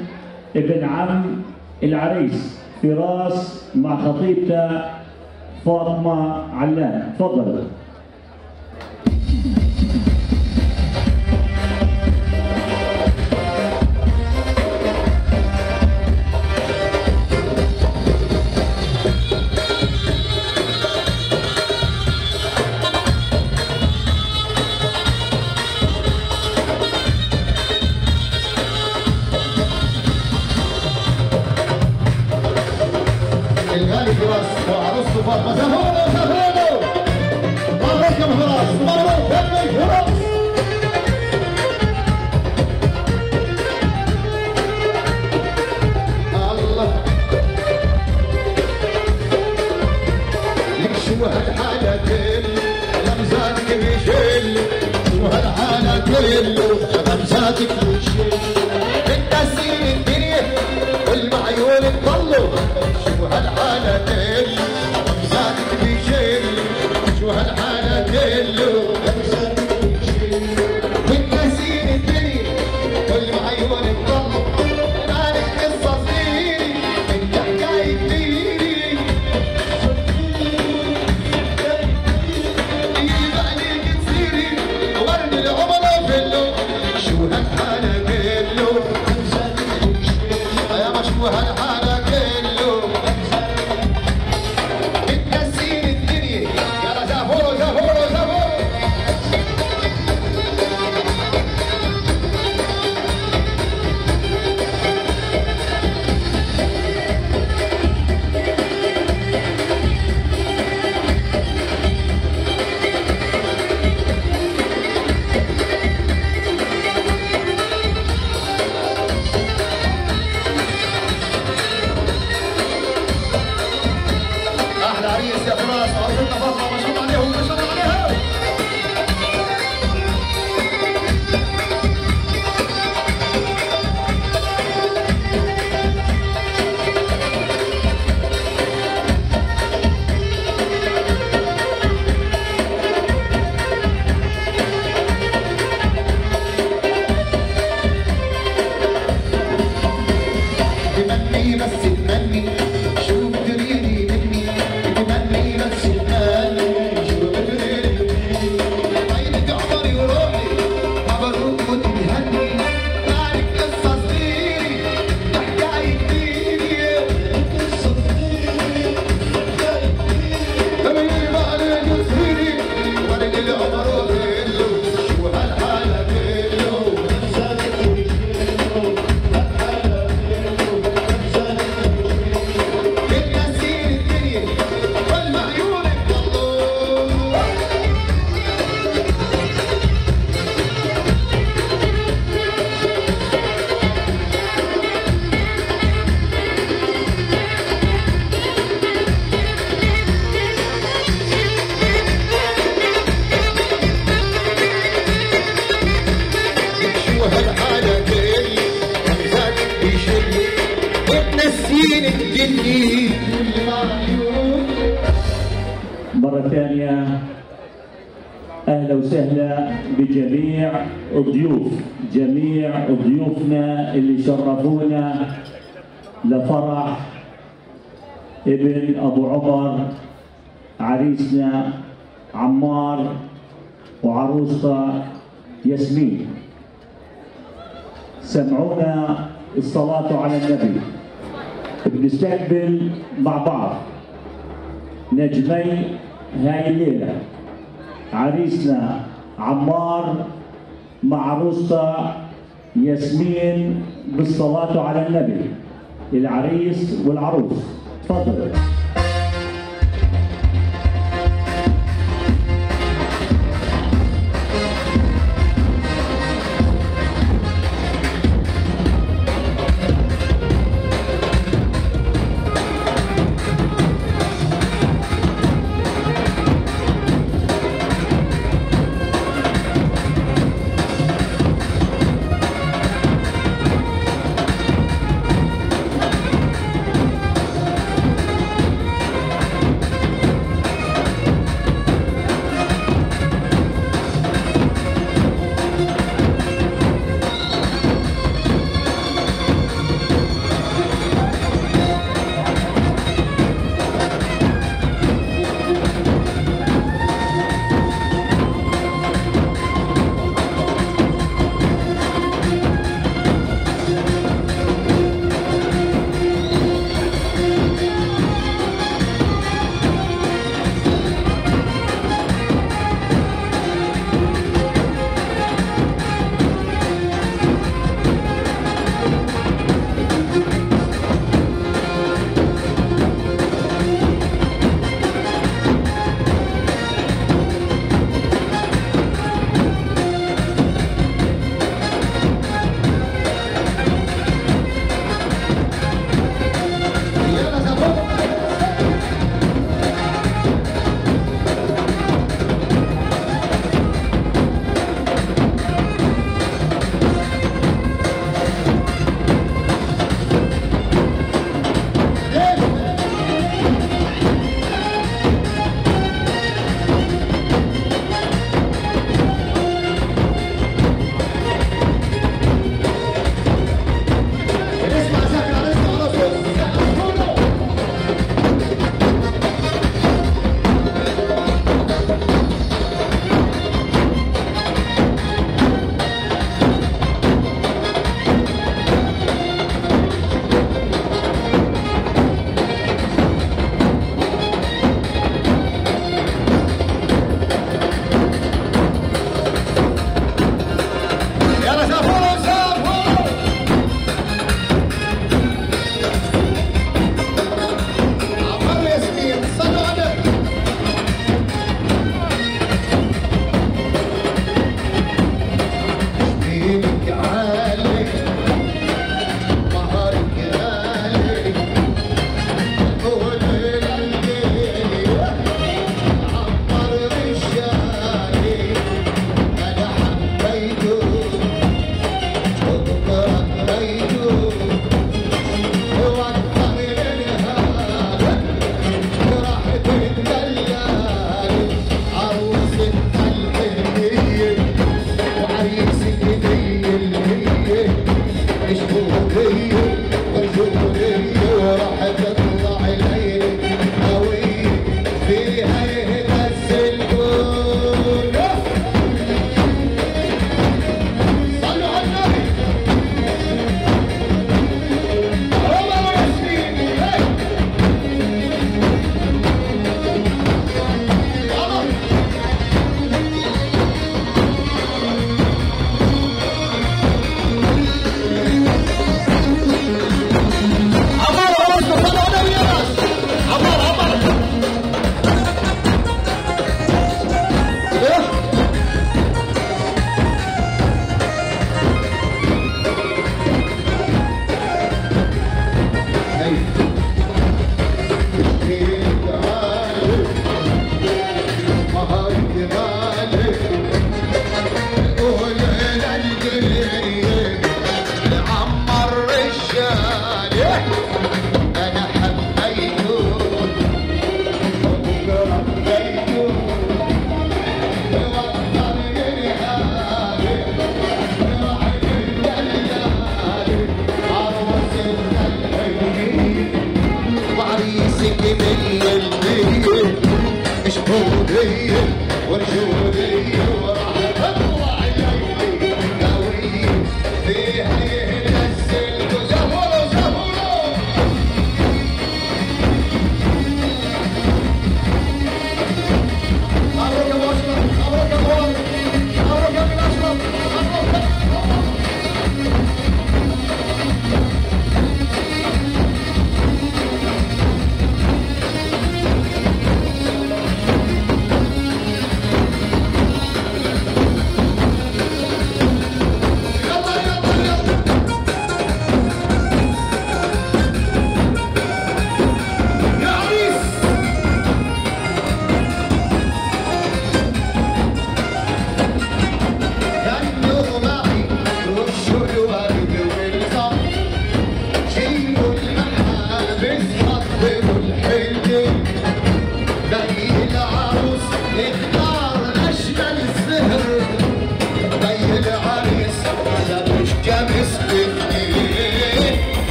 ابن عم العريس فراس مع خطيبته فاطمة علان. العريس والعروس.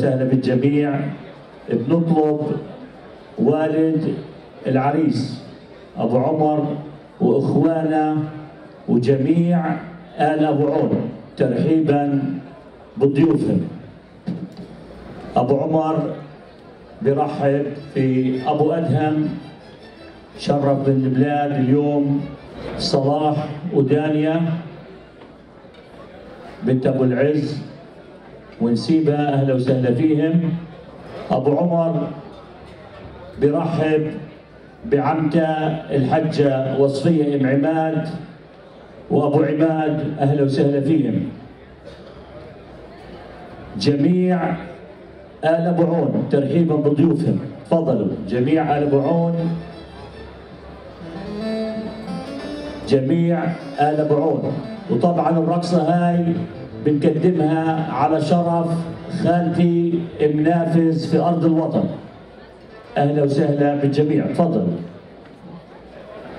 وسهلا بالجميع. بنطلب والد العريس أبو عمر واخوانا وجميع آل أبو عون ترحيبا بضيوفهم أبو عمر برحب في أبو أدهم شرف بالبلاد اليوم صلاح ودانيا بنت أبو العز ونسيبة أهلا وسهلا فيهم. أبو عمر برحب بعمته الحجة وصفية أم عماد وأبو عماد أهلا وسهلا فيهم. جميع آل أبو عون ترحيبا بضيوفهم. تفضلوا. جميع آل أبو عون. جميع آل أبو عون. وطبعا الرقصة هاي بنقدمها على شرف خالتي ام نافذ في ارض الوطن. أهلا وسهلا بالجميع تفضل.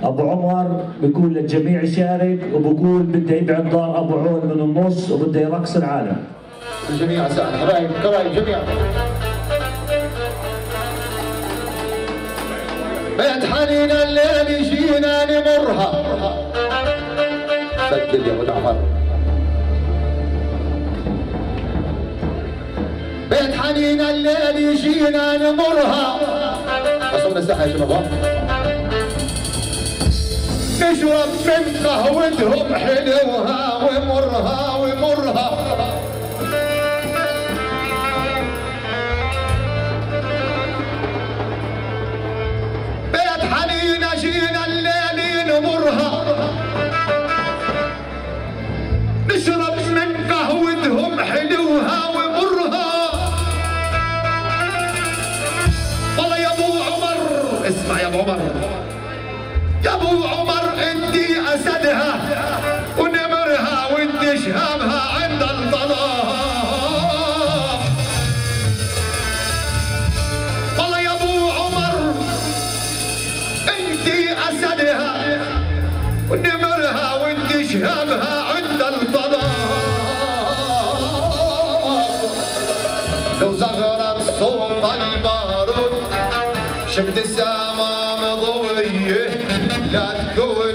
ابو عمر بيقول للجميع يشارك وبقول بده يبعد دار ابو عون من النص وبده يرقص العالم. الجميع سعد حبايب قرايب جميع بيت حنين الليل جينا نمرها. سجل يا ابو جعفر بيت حنين الليل يجينا نمرها. أصونا الساحة يا شباب نشرب من قهوتهم حلوها ومرها ومرها بيت حنين جينا الليل نمرها. نشرب من قهوتهم حلوها ونمرها وانت شهامها عند الظلام والله يا أبو عمر أنتي أسدها. ونمرها شهامها عند الظلام لو زغرت صوت البارود شفت السما مضوية لا تقولوا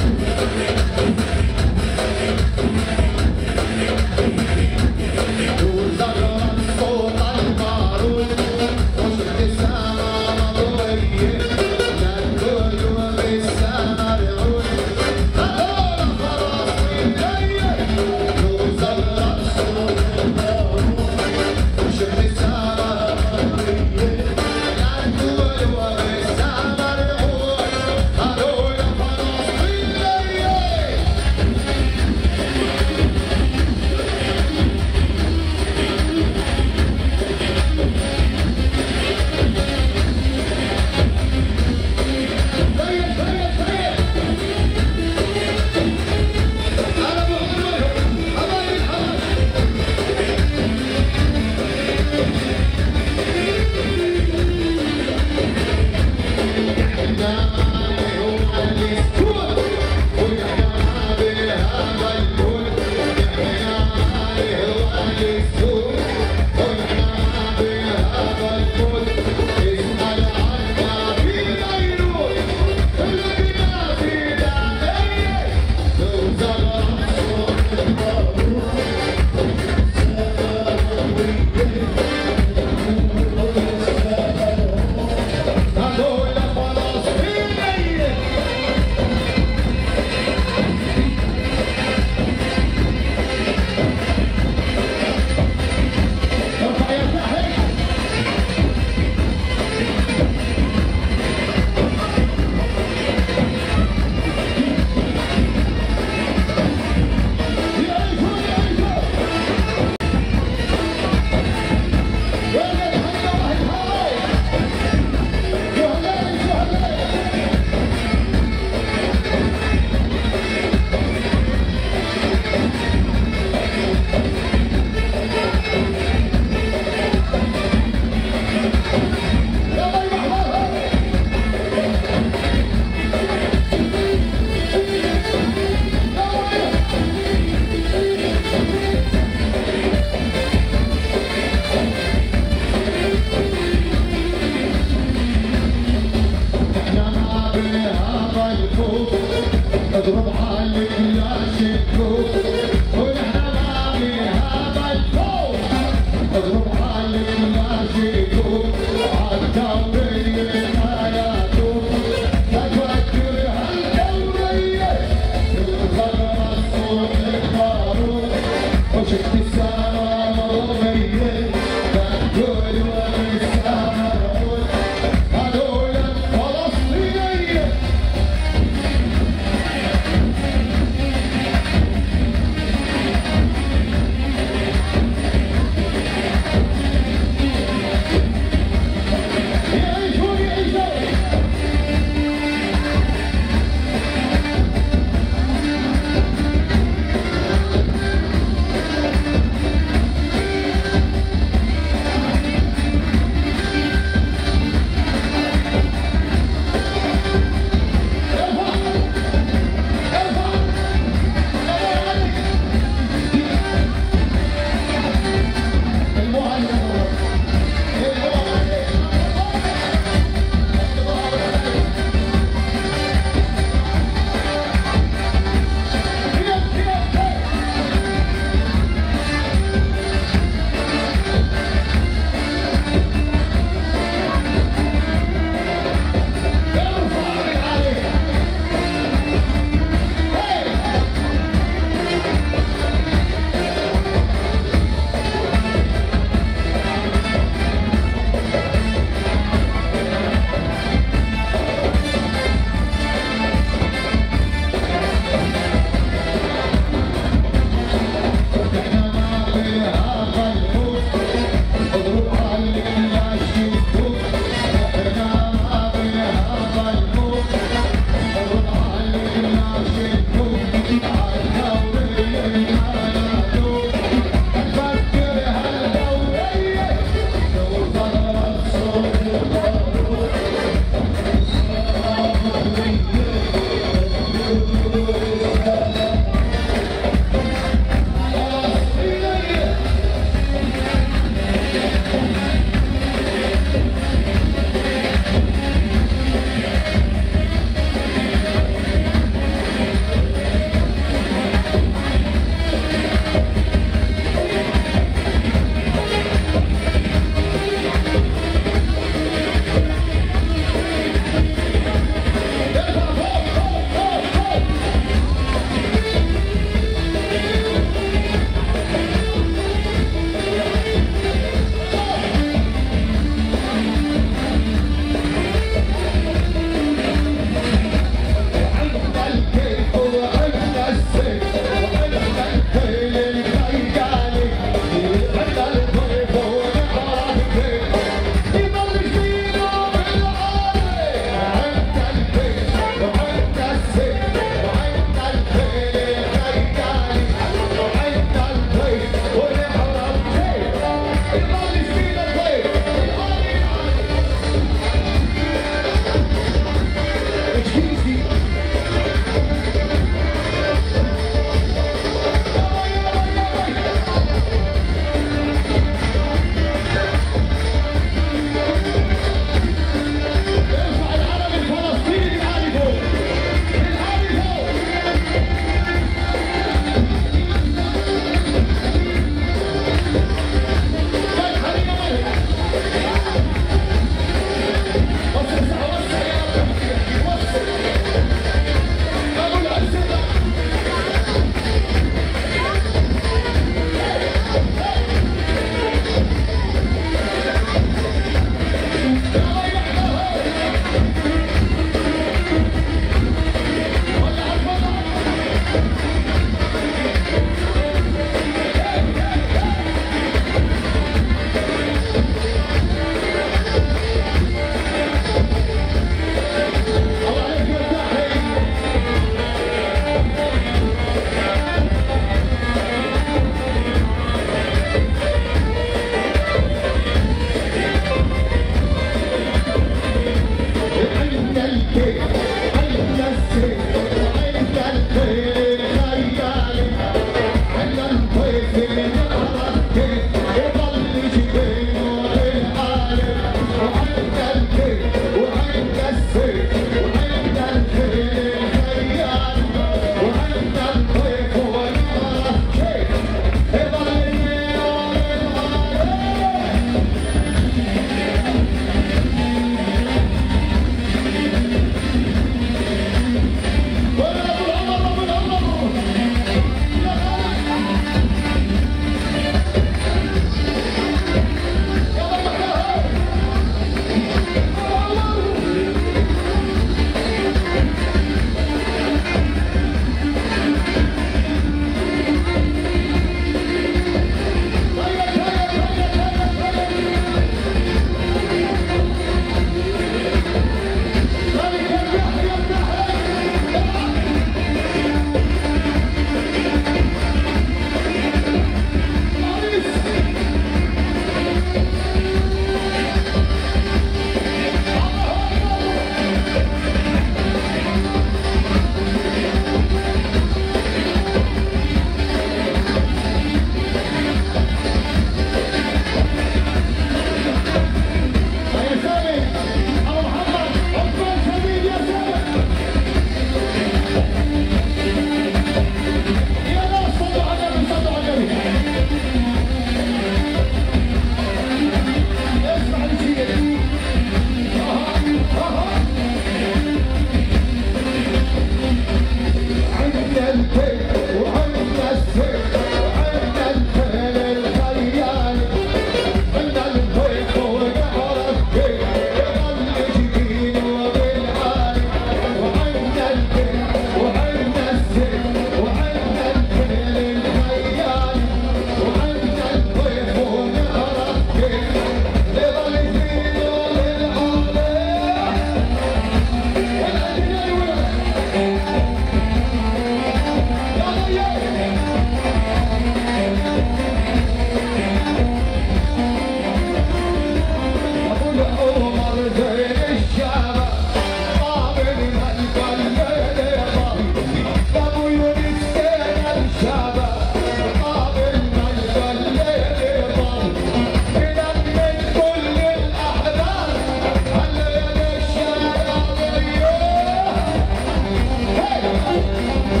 Música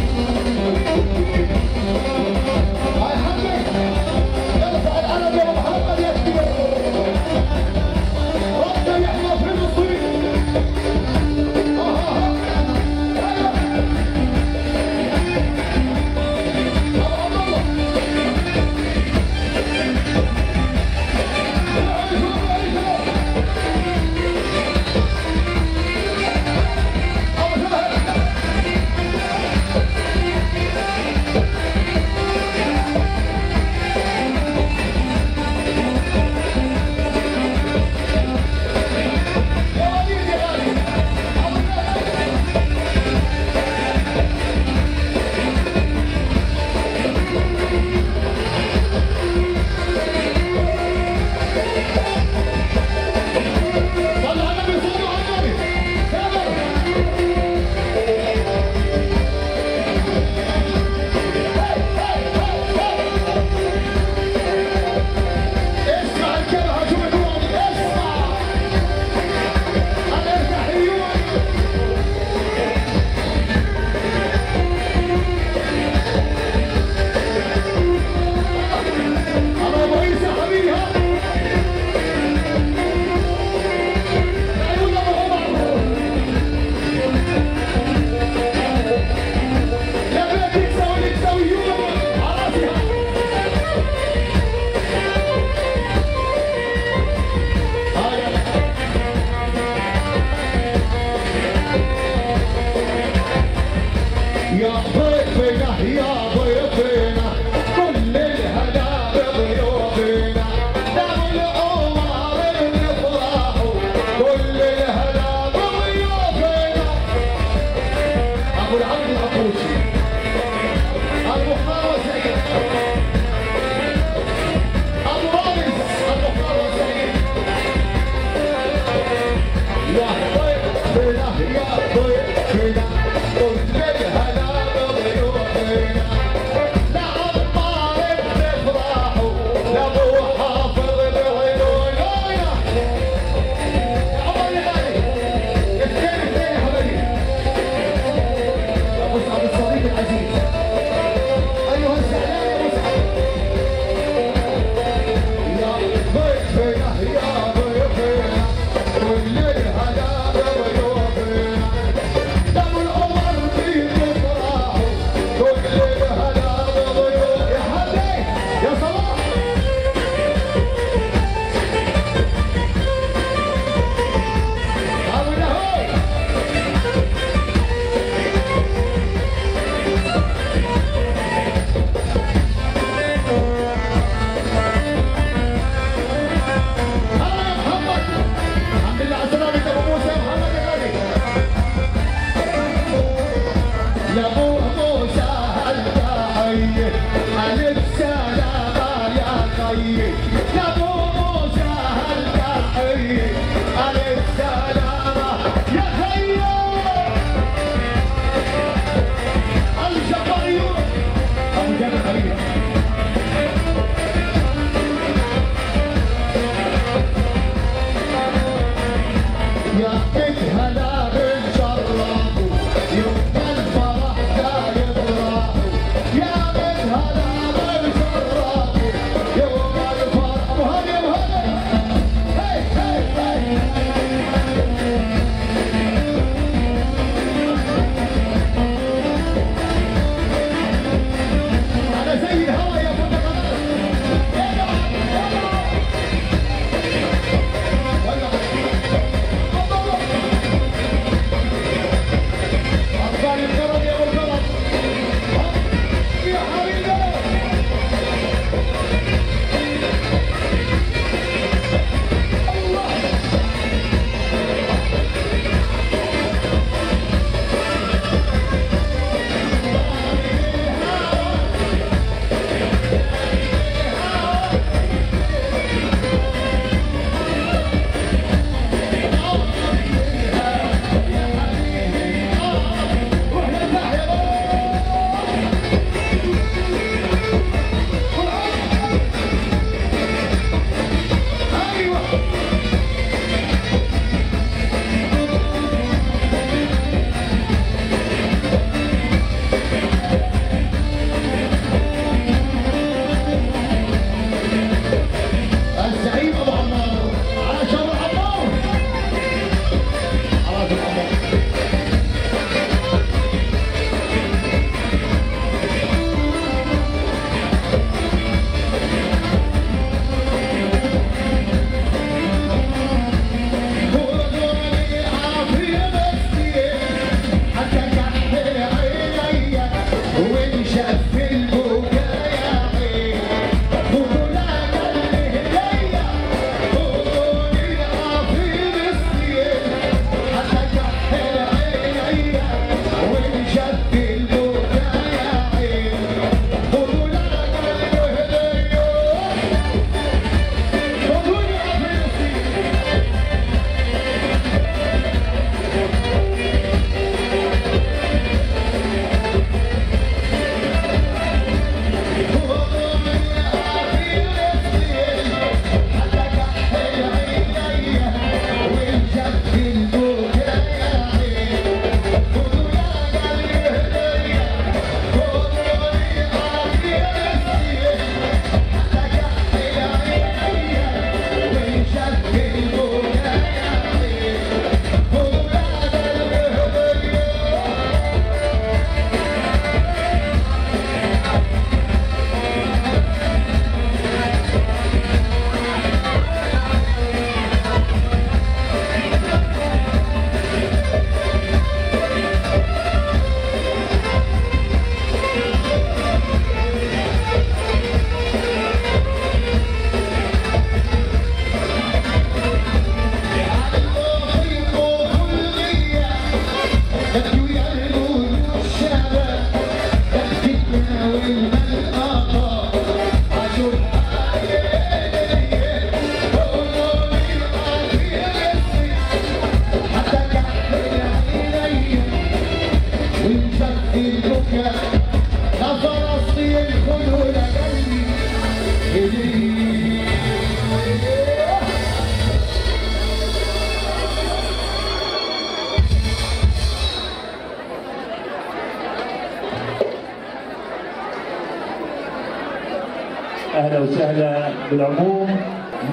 بالعموم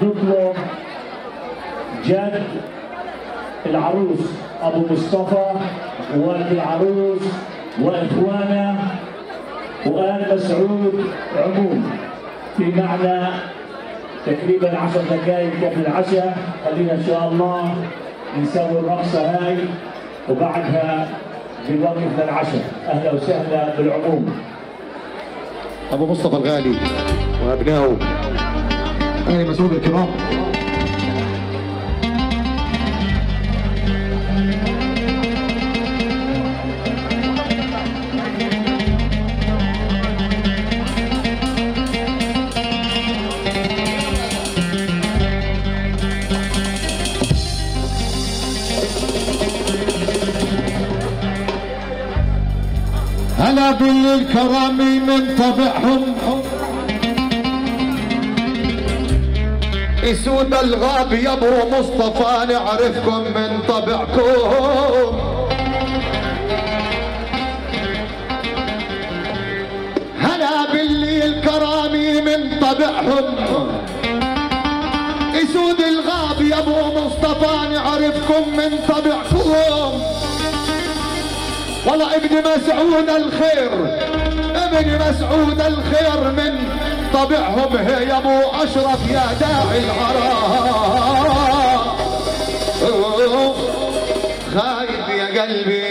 نطلب جد العروس أبو مصطفى والد العروس وإخوانه وآل مسعود عموم. في معنى تقريبا عشر دقائق قبل العشاء خلينا إن شاء الله نسوي الرقصه هاي وبعدها بنوقف للعشاء أهلا وسهلا بالعموم. أبو مصطفى الغالي وأبنائه. أهل مسعود الكرام. هلا بالكرامي من طبعهم اسود الغاب يا ابو مصطفى نعرفكم من طبعكم. هلا باللي الكرامي من طبعهم. اسود الغاب يا ابو مصطفى نعرفكم من طبعكم. والله ابن مسعود الخير ابن مسعود الخير من طبعهم هي ابو أشرف يا داعي العراء خايف يا قلبي.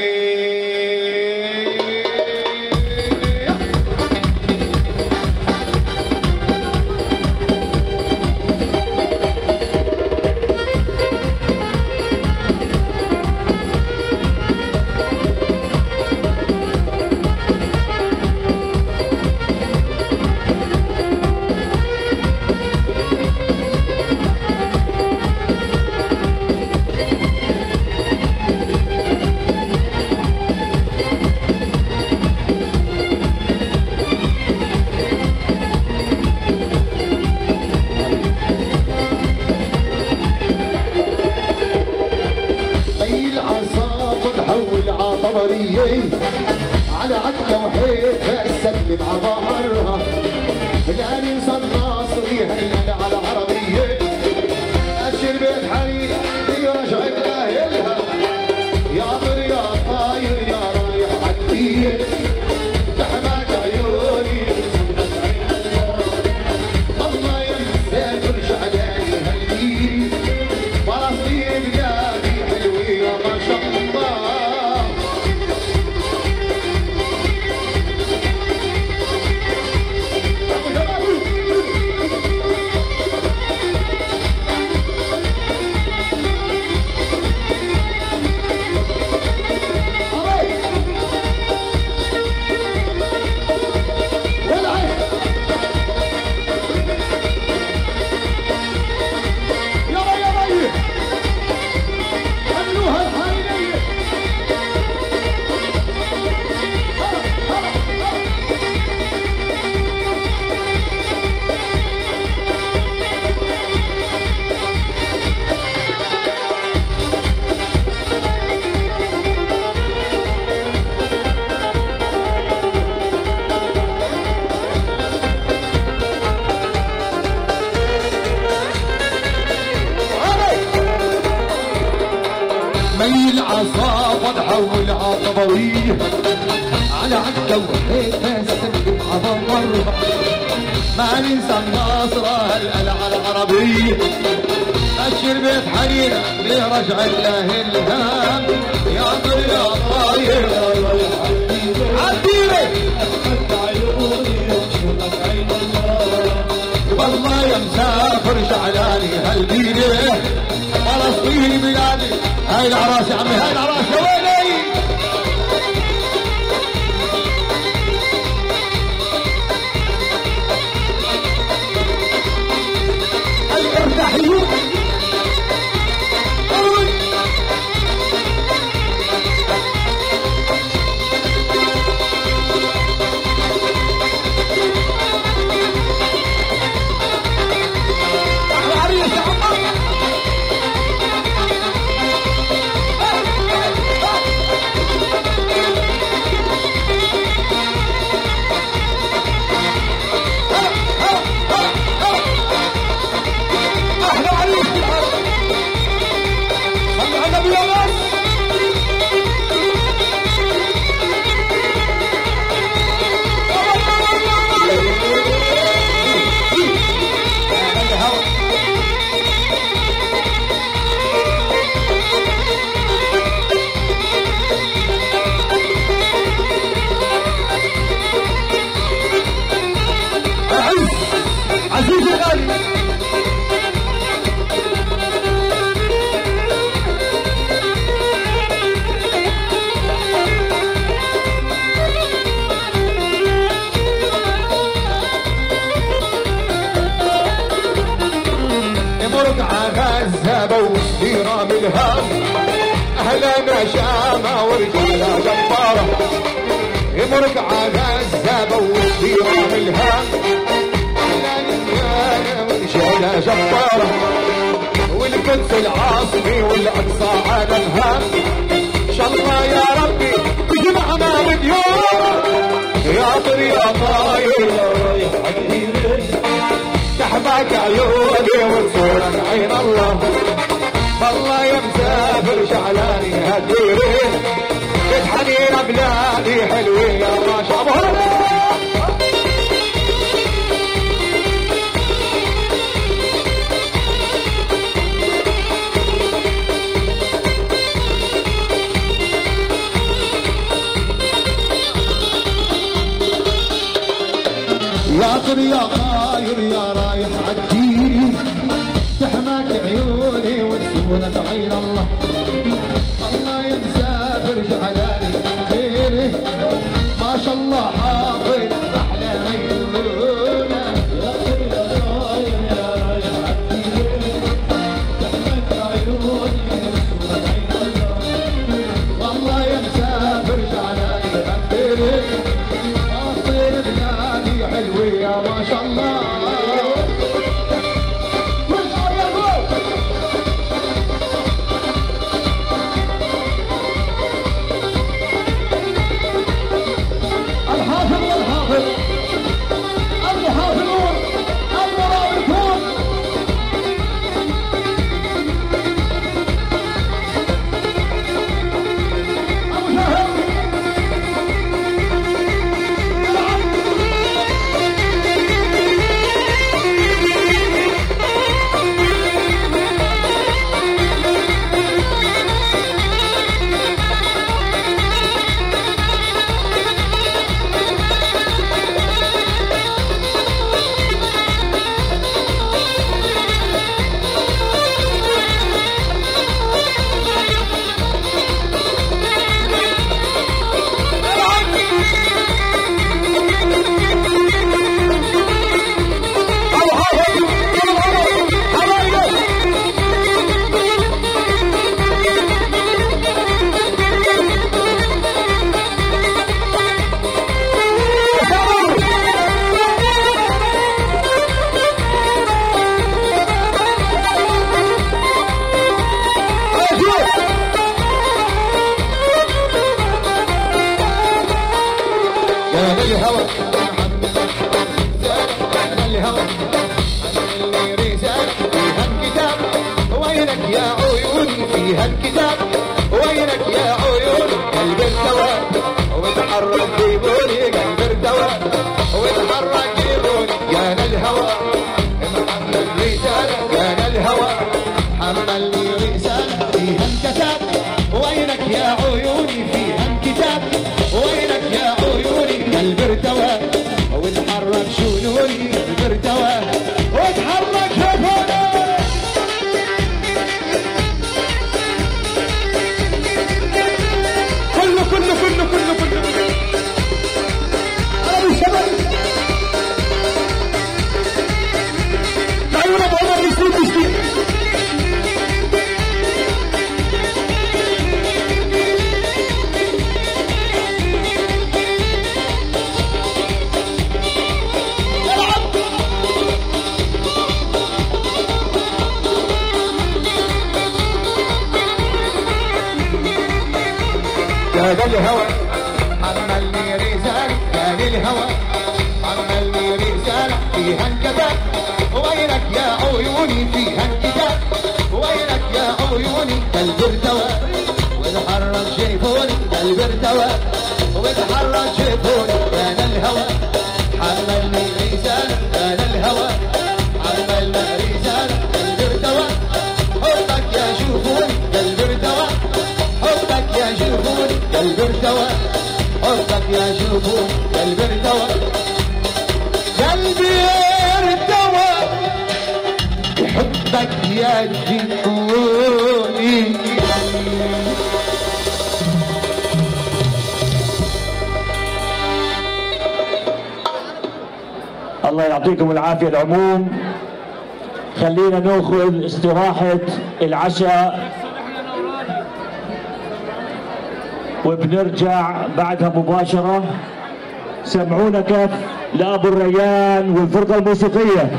تدخل استراحة العشاء. وبنرجع بعدها مباشرة. سمعونا كيف لأبو الريان والفرقة الموسيقية.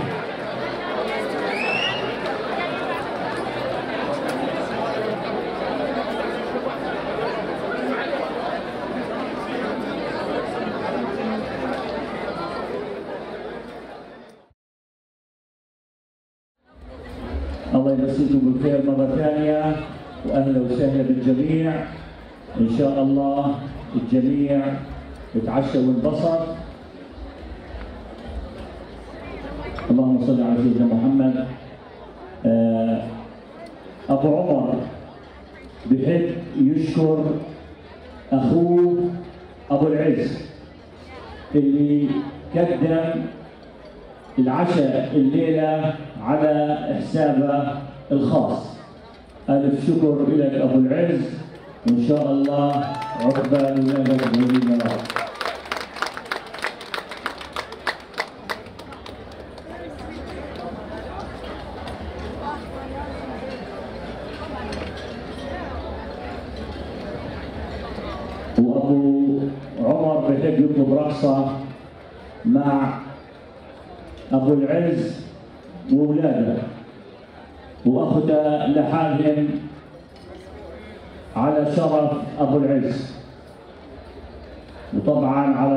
الشكر إلى أبو العز. وإن شاء الله عقبال هذا الجميل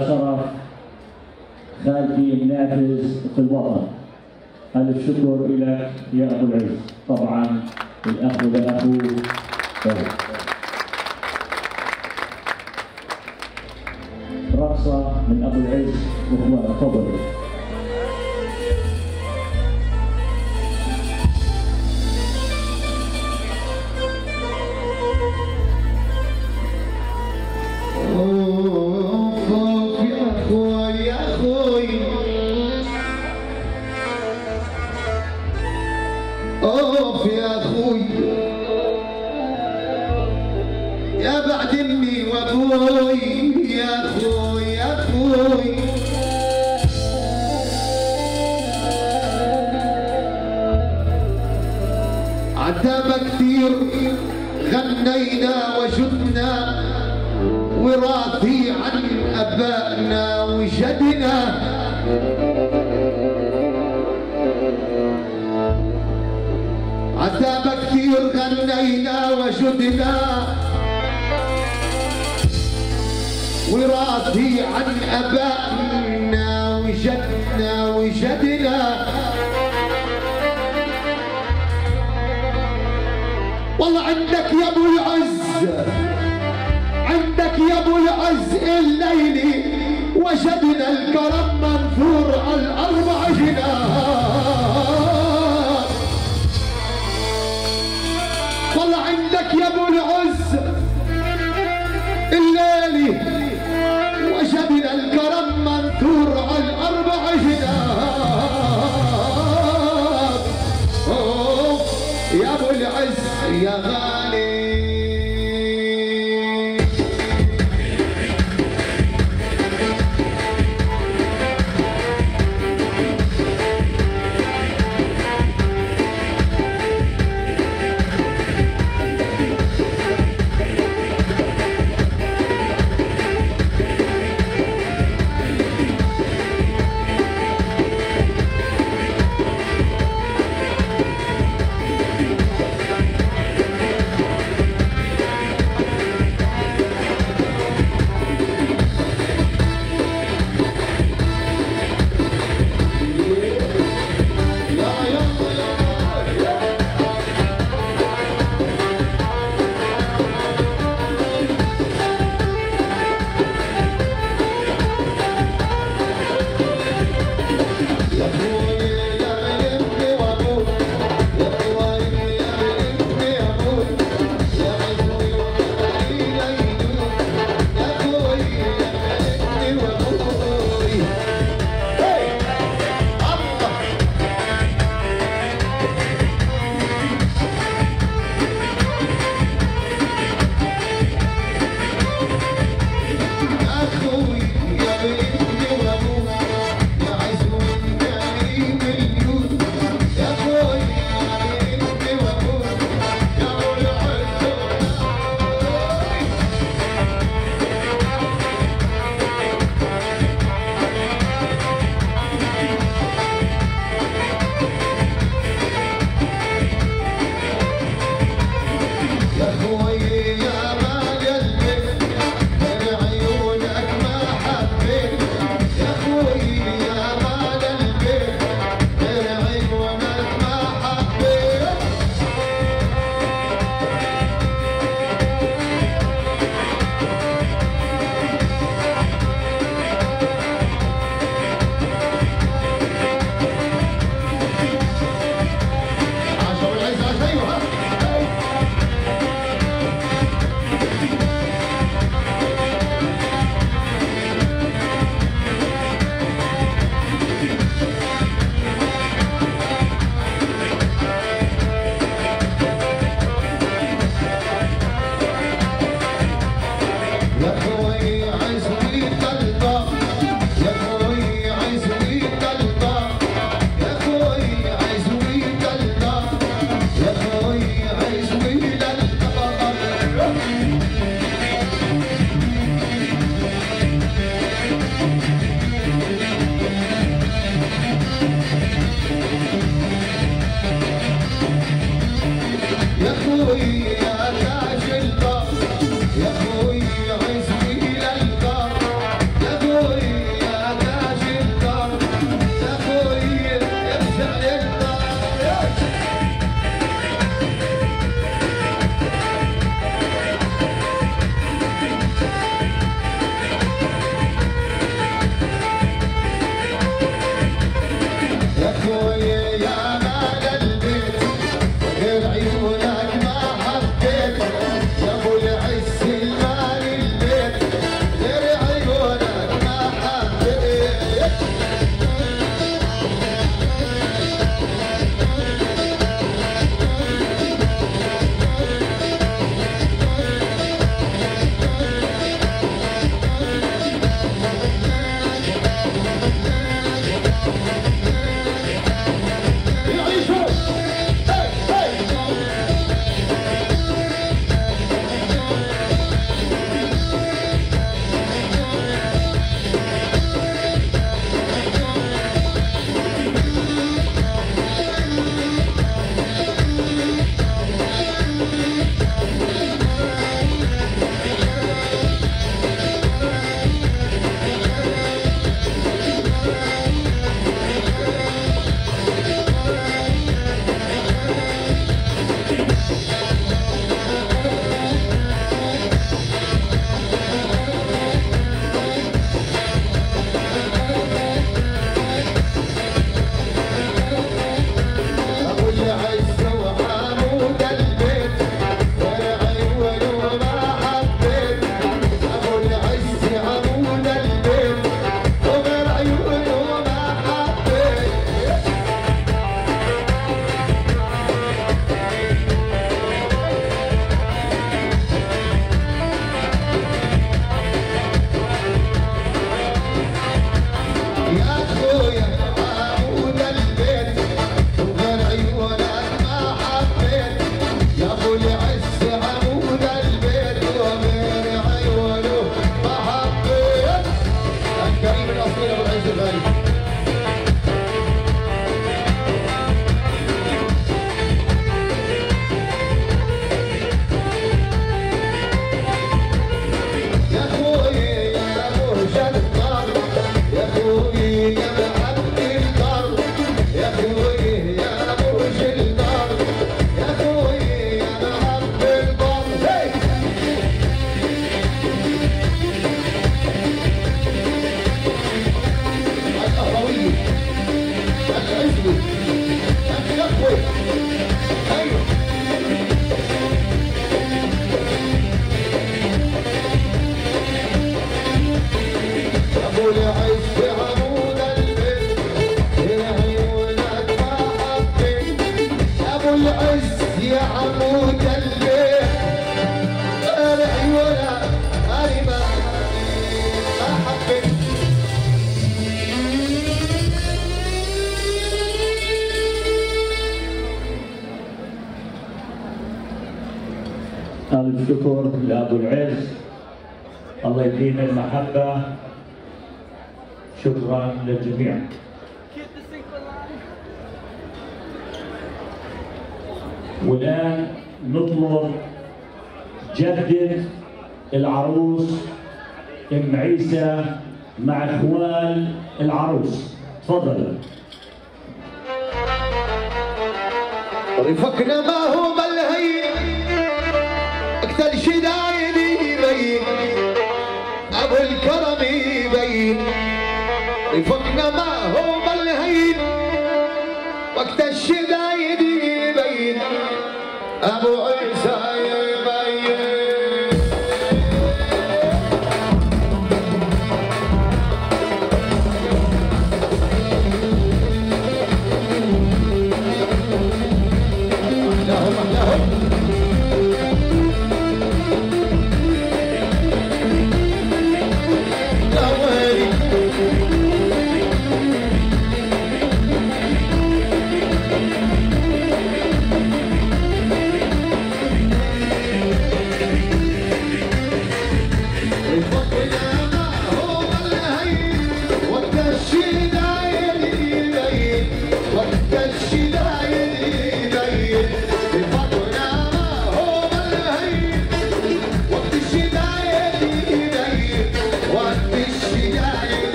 شرف خالدي النافذ في الوطن. ألف شكر لك يا أبو العز. طبعا الأخ والأخو. رقصة من أبو العز وهو تفضل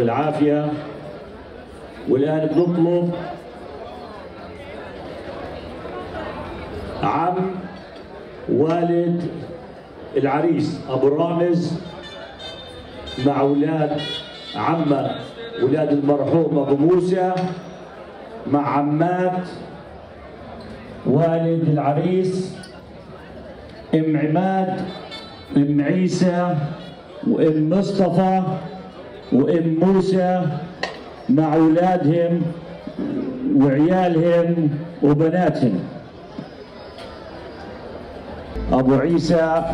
بالعافية. والآن بنطلب عم والد العريس أبو رامز مع أولاد عمه أولاد المرحوم أبو موسى مع عمات والد العريس إم عماد إم عيسى وإم مصطفى مع أولادهم وعيالهم وبناتهم. أبو عيسى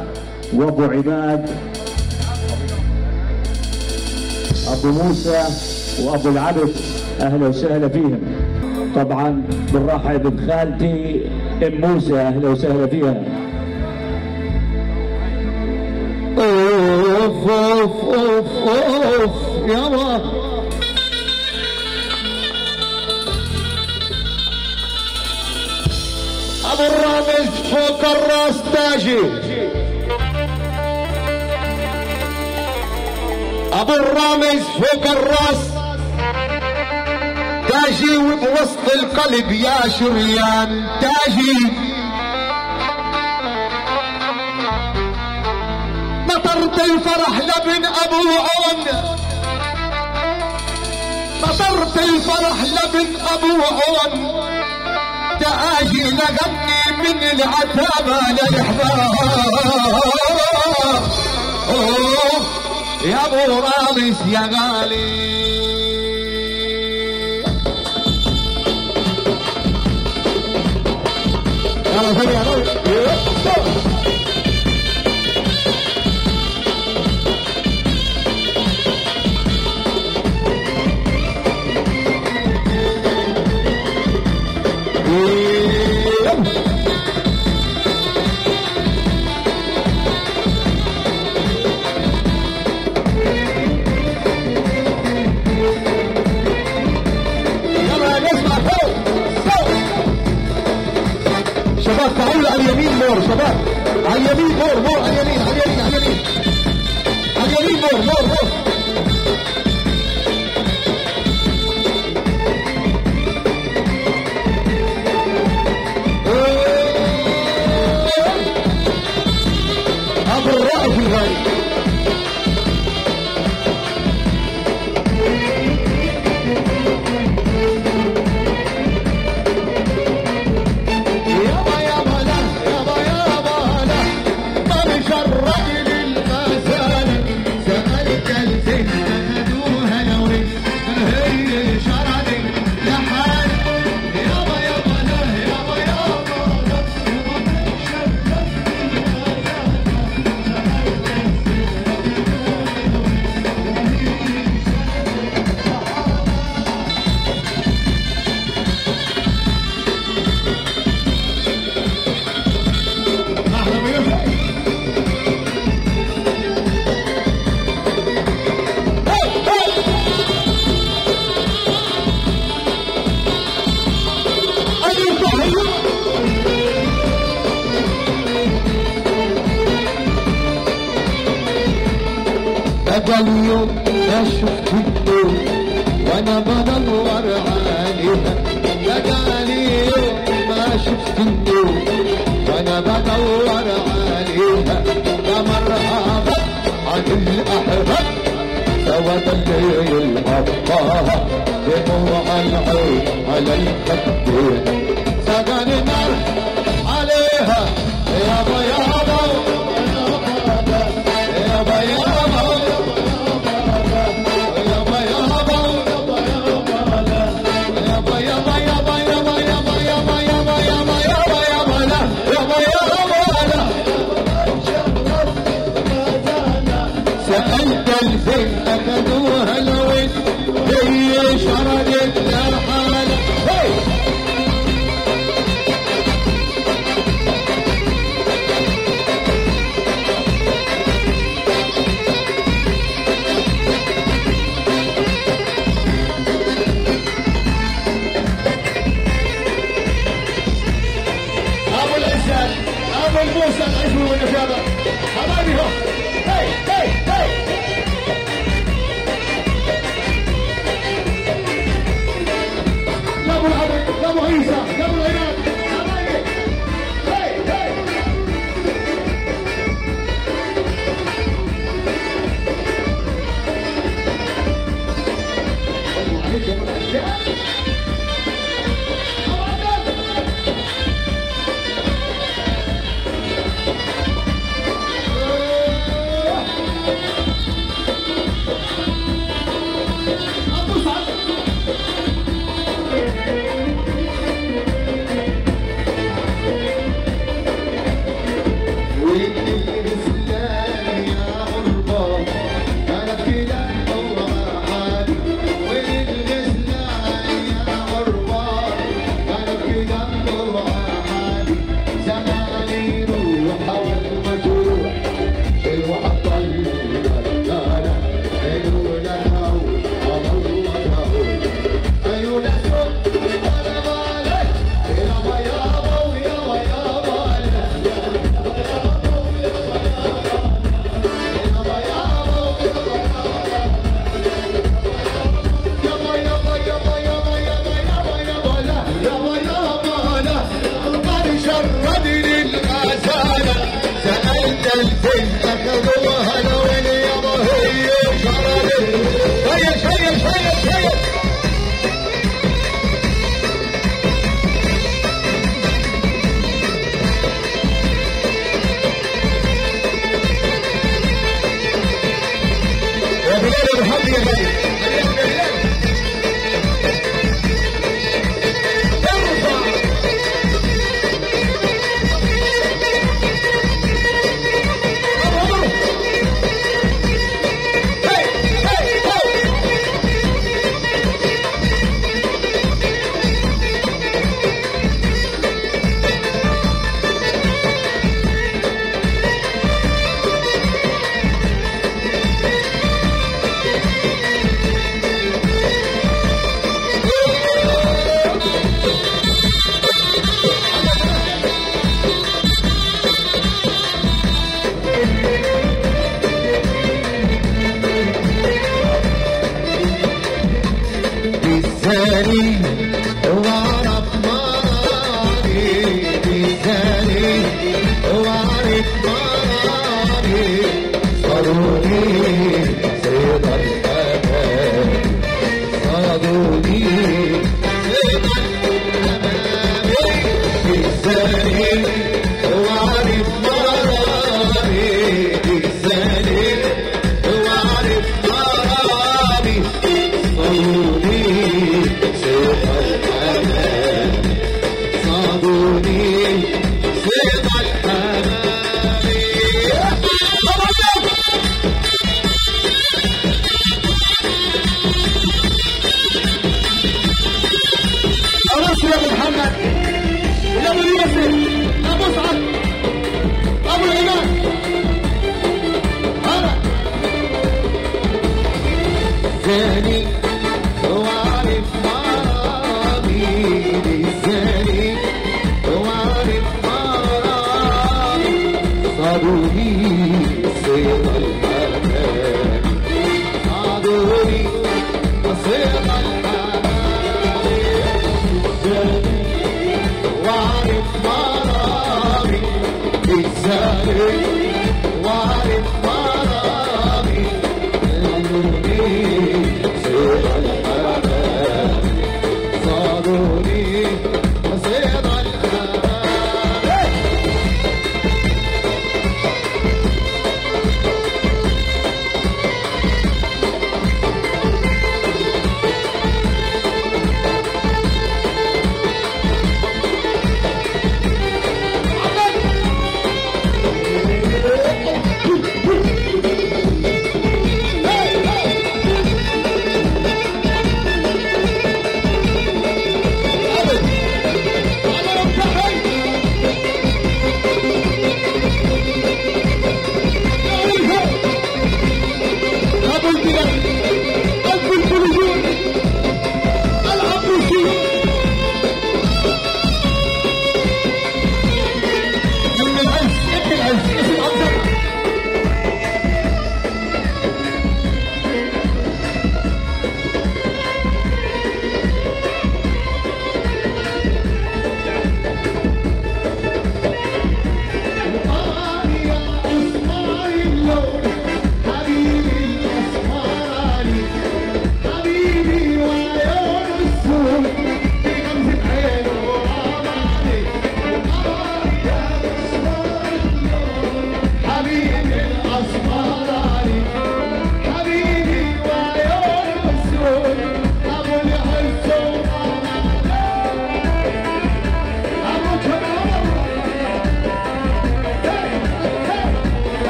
وأبو عماد أبو موسى وأبو العبد أهلا وسهلا فيهم. طبعا بنرحب بخالتي أم موسى أهلا وسهلا فيها. أوف أوف أوف أوف يا الله. كراس تاجي. أبو الرامز فوق الراس. تاجي وبوسط القلب يا شريان تاجي. مطرت الفرح لابن أبو عون مطرت الفرح لابن أبو عون تاجي لقد من العتامة للحمار يا أبو رامش يا غالي. Yeah. شباب تعالوا على اليمين more شباب. على اليمين more more على اليمين على اليمين على اليمين. على اليمين more more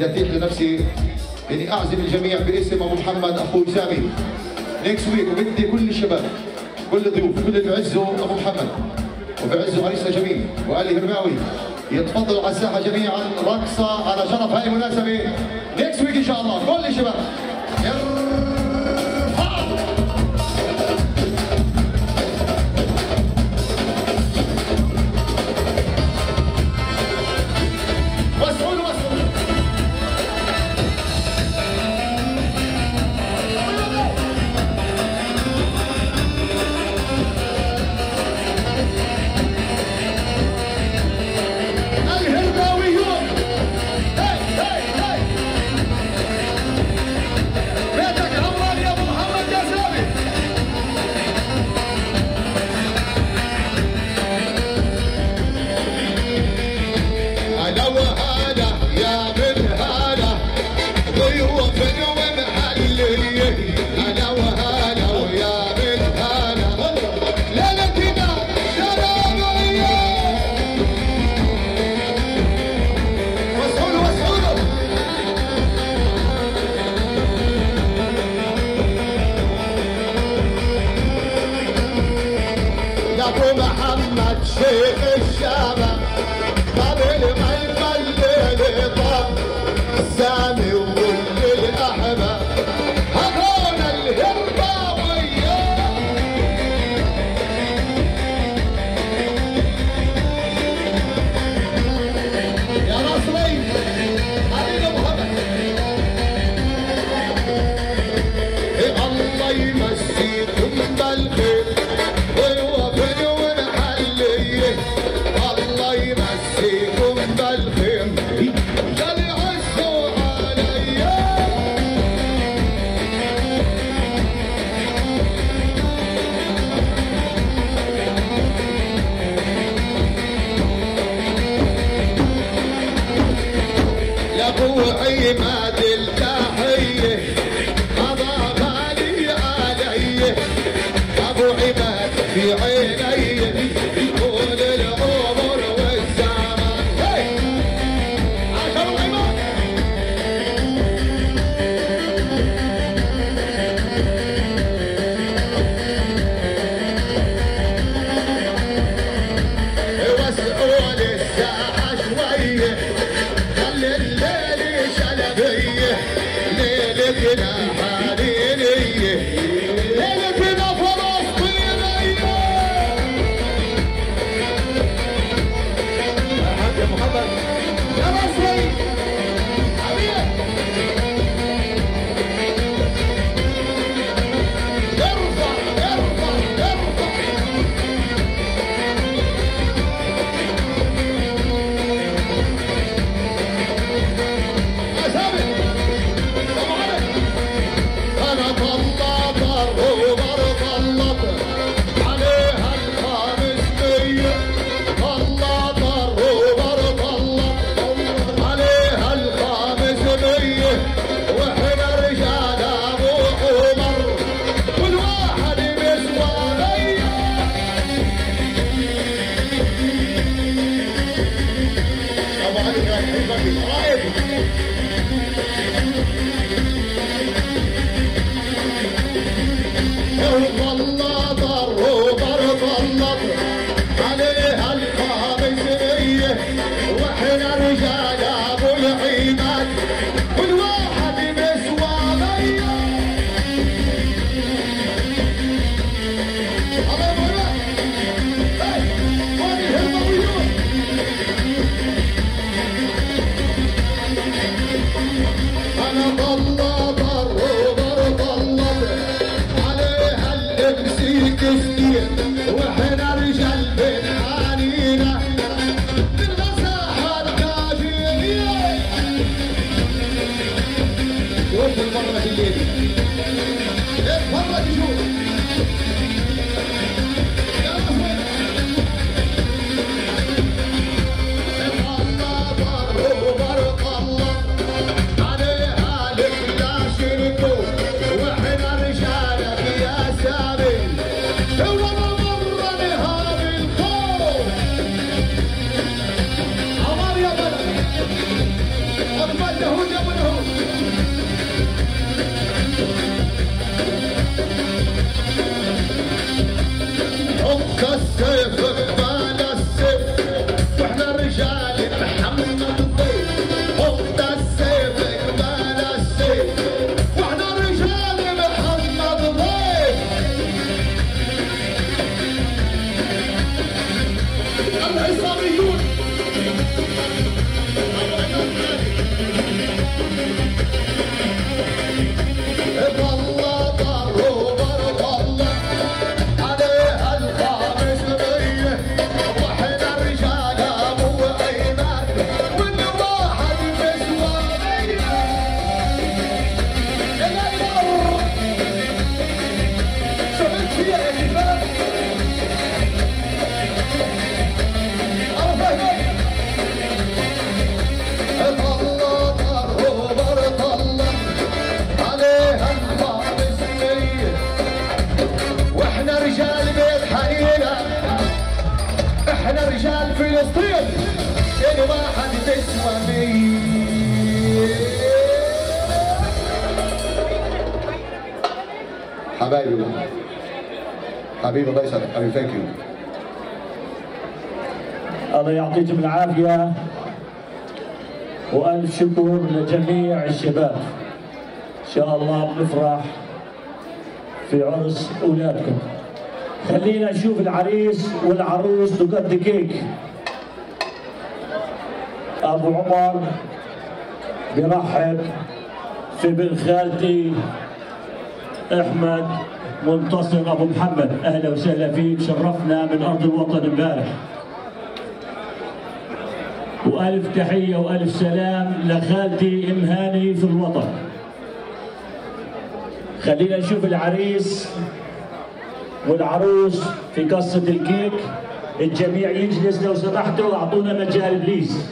جديد لنفسي اني أعزم الجميع باسم أبو محمد أخوي سامي next week وبدي كل الشباب كل الضيوف كل اللي بعزوا أبو محمد. وبعزوا عريسنا جميل وآل الهرباوي. يتفضلوا على الساحة جميعا رقصة على شرف هاي المناسبه حبيبي الله يسعدك حبيبي thank you الله يعطيكم العافية. وألف شكر لجميع الشباب. إن شاء الله بنفرح في عرس أولادكم. خلينا نشوف العريس والعروس cut the cake. أبو عمر برحب في بن خالتي أحمد. منتصر أبو محمد. أهلا وسهلا فيك. شرفنا من أرض الوطن امبارح. وألف تحية وألف سلام لخالتي أم هاني في الوطن. خلينا نشوف العريس والعروس في قصة الكيك. الجميع يجلس لو سمحتوا أعطونا مجال بليز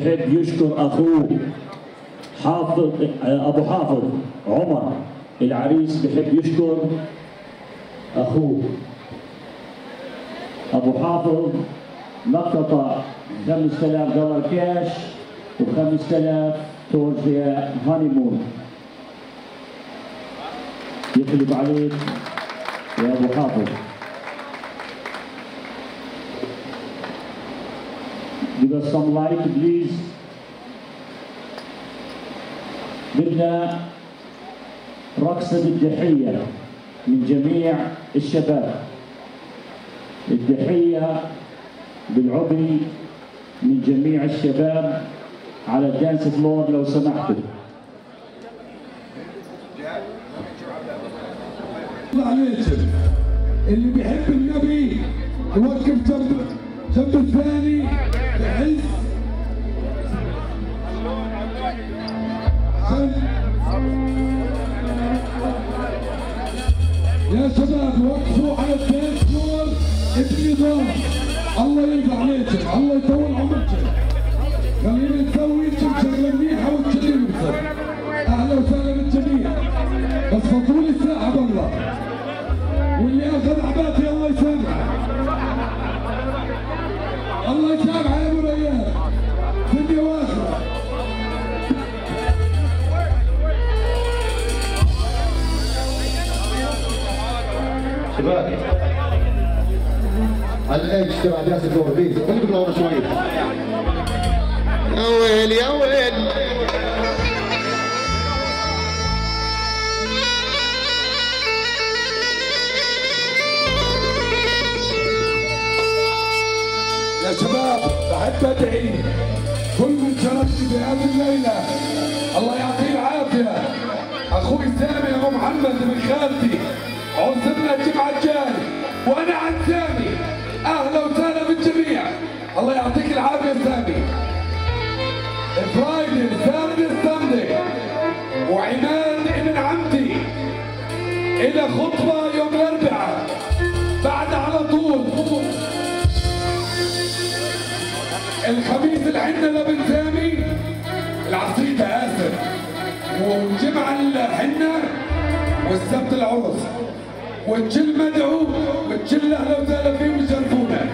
بحب يشكر أخوه حافظ أبو حافظ عمر العريس بحب يشكر أخوه. أبو حافظ لقط 5000 دولار كاش و5000 towards the honeymoon يقلب عليك يا أبو حافظ. Give us some light please بدنا رقصة الضحية من جميع الشباب. الضحية بالعبي من جميع الشباب على الدانس فلور لو سمحتوا. عليكم اللي بيحب النبي يوقف جنب جنب الثاني بحس يا شباب وقفوا على الدانس فلور بنظام الله يرضى عليكم. الله يطول عمركم. خلينا نسوي شغلة منيحه يبصر أهلا وسهلا بالجميع. بس فضوا لي الساعة برا واللي أخذ عباتي على الايدج تبع جاسم خليكم لورا شوي. يا ويل يا ويل يا شباب بحب ادعي كل من شاركني في هذه الليلة الله يعطيه العافية. أخوي سامي أبو محمد من خالتي عزمنا الجمعه الجاي وأنا عن الله يعطيك العافية سامي. فرايدي ساتردي ساندي وعماد ابن عمتي إلى خطبة يوم الأربعاء. بعد على طول. الخميس اللي عندنا لبن سامي. العصيدة آسف. والجمعة الحنة والسبت العرس. والجل مدعو. والجل أهلا وسهلا فيه ويشرفونا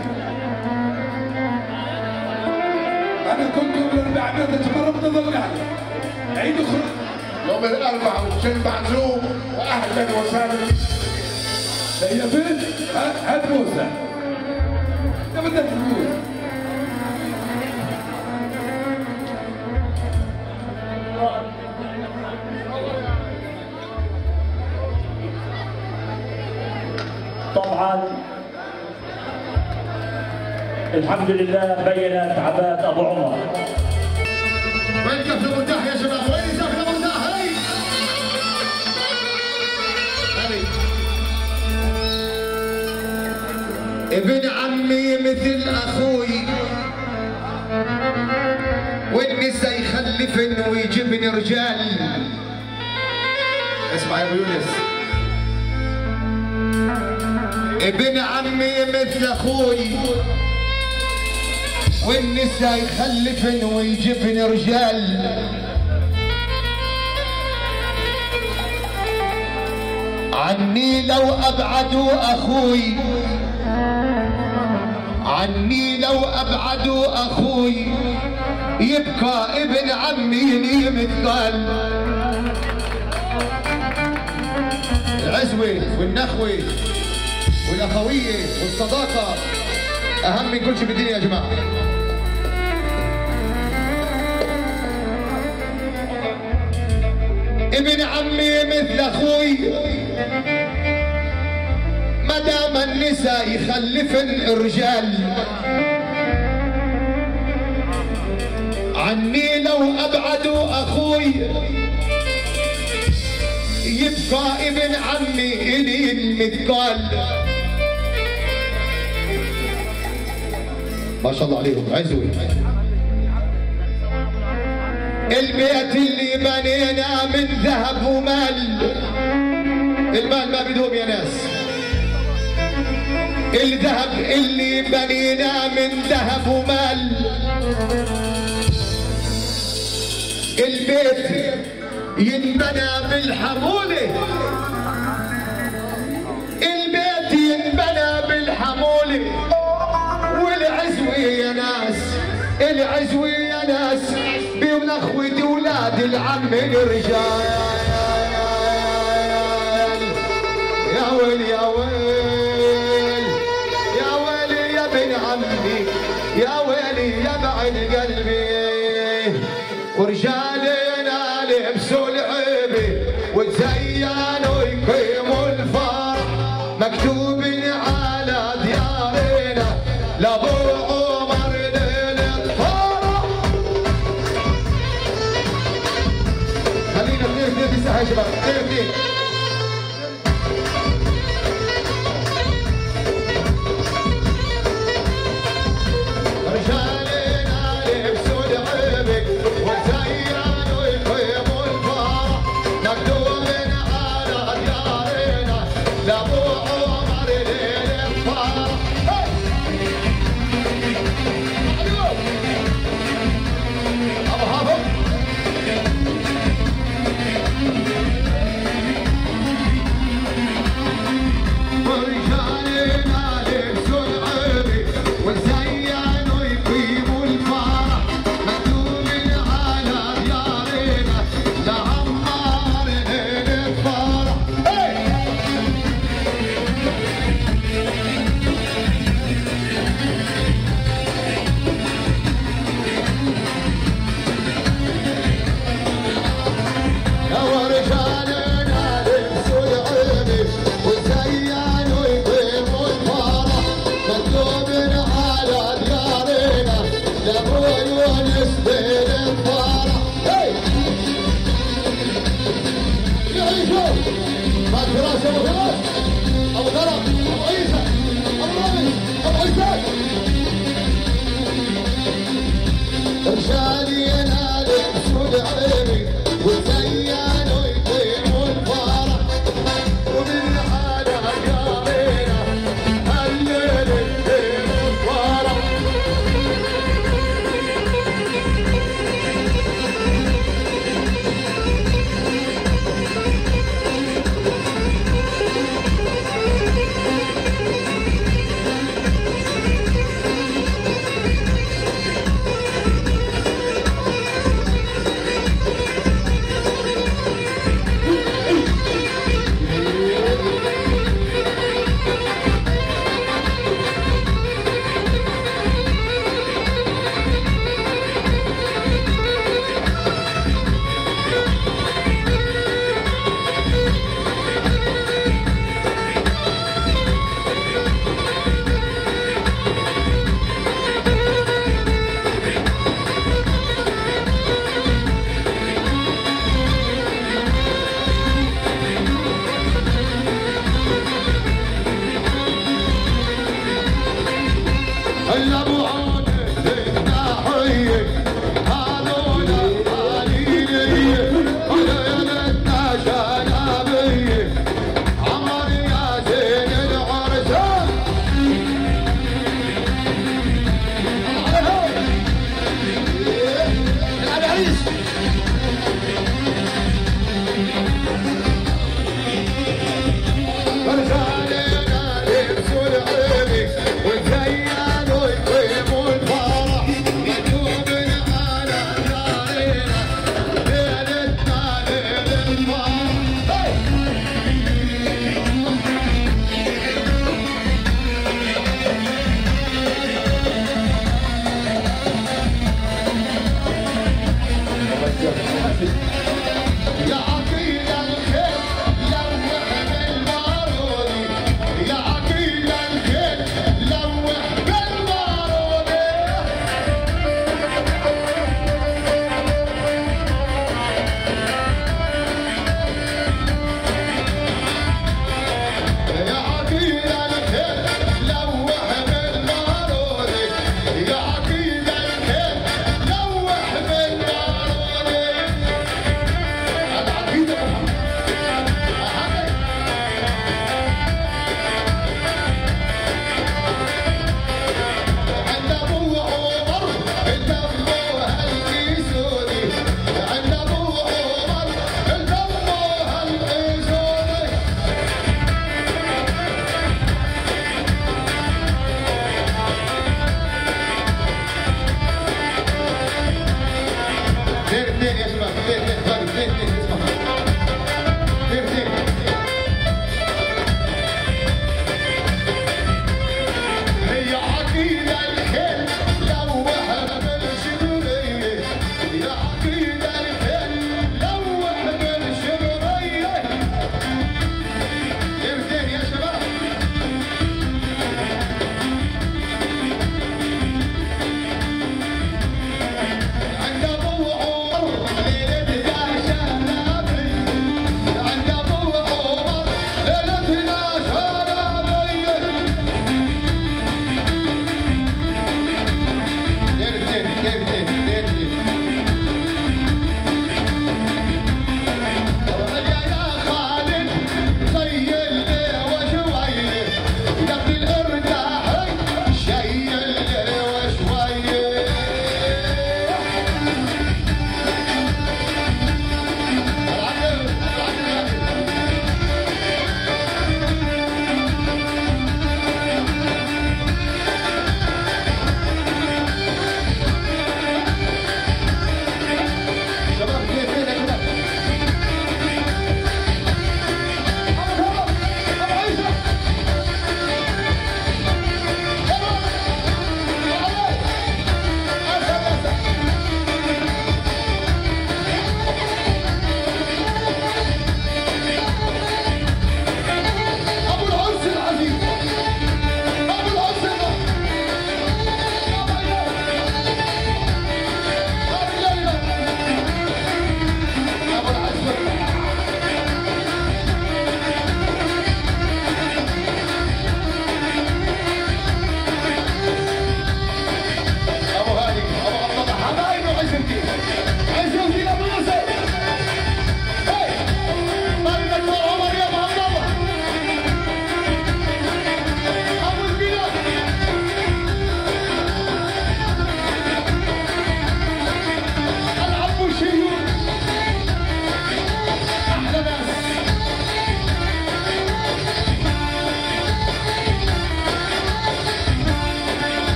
الأربعاء نازل مرة بتظل يعني عيد أخرى يوم الأربعاء والجن معزوم وأهلا وسهلا. هي بنت هات موسى انت بدك تقول. طبعا الحمد لله بينت عبات أبو عمر. يا شباب. ابن عمي مثل أخوي والنسا يخلفن ويجيبن رجال. اسمع يا أبو يونس. ابن عمي مثل أخوي والنسا يخلفن ويجيبن رجال. عني لو ابعدوا أخوي. عني لو ابعدوا أخوي. يبقى ابن عمي لي مثقال العزوة والنخوة والأخوية والصداقة. أهم من كل شيء بالدنيا يا جماعة. ابن عمي مثل أخوي. ما دام النساء يخلفن الرجال. عني لو أبعدوا أخوي. يبقى ابن عمي إلي المثقال. ما شاء الله عليهم. عزوي. البيت اللي بنيناه من ذهب ومال. المال ما بدهم يا ناس. الذهب اللي بنيناه من ذهب ومال. البيت ينبنى بالحمولة. البيت ينبنى بالحمولة. والعزوة يا ناس. العزوة ولد العم الرجال. يا ويل يا ويل Hey! E? Vamos!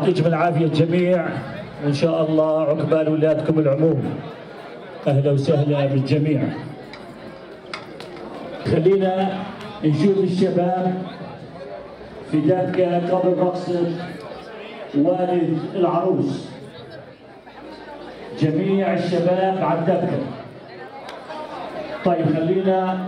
يعطيكم العافيه الجميع إن شاء الله عقبال ولادكم العموم. أهلا وسهلا بالجميع. خلينا نشوف الشباب. في دكه قبل رقص والد العروس. جميع الشباب على الدكه طيب خلينا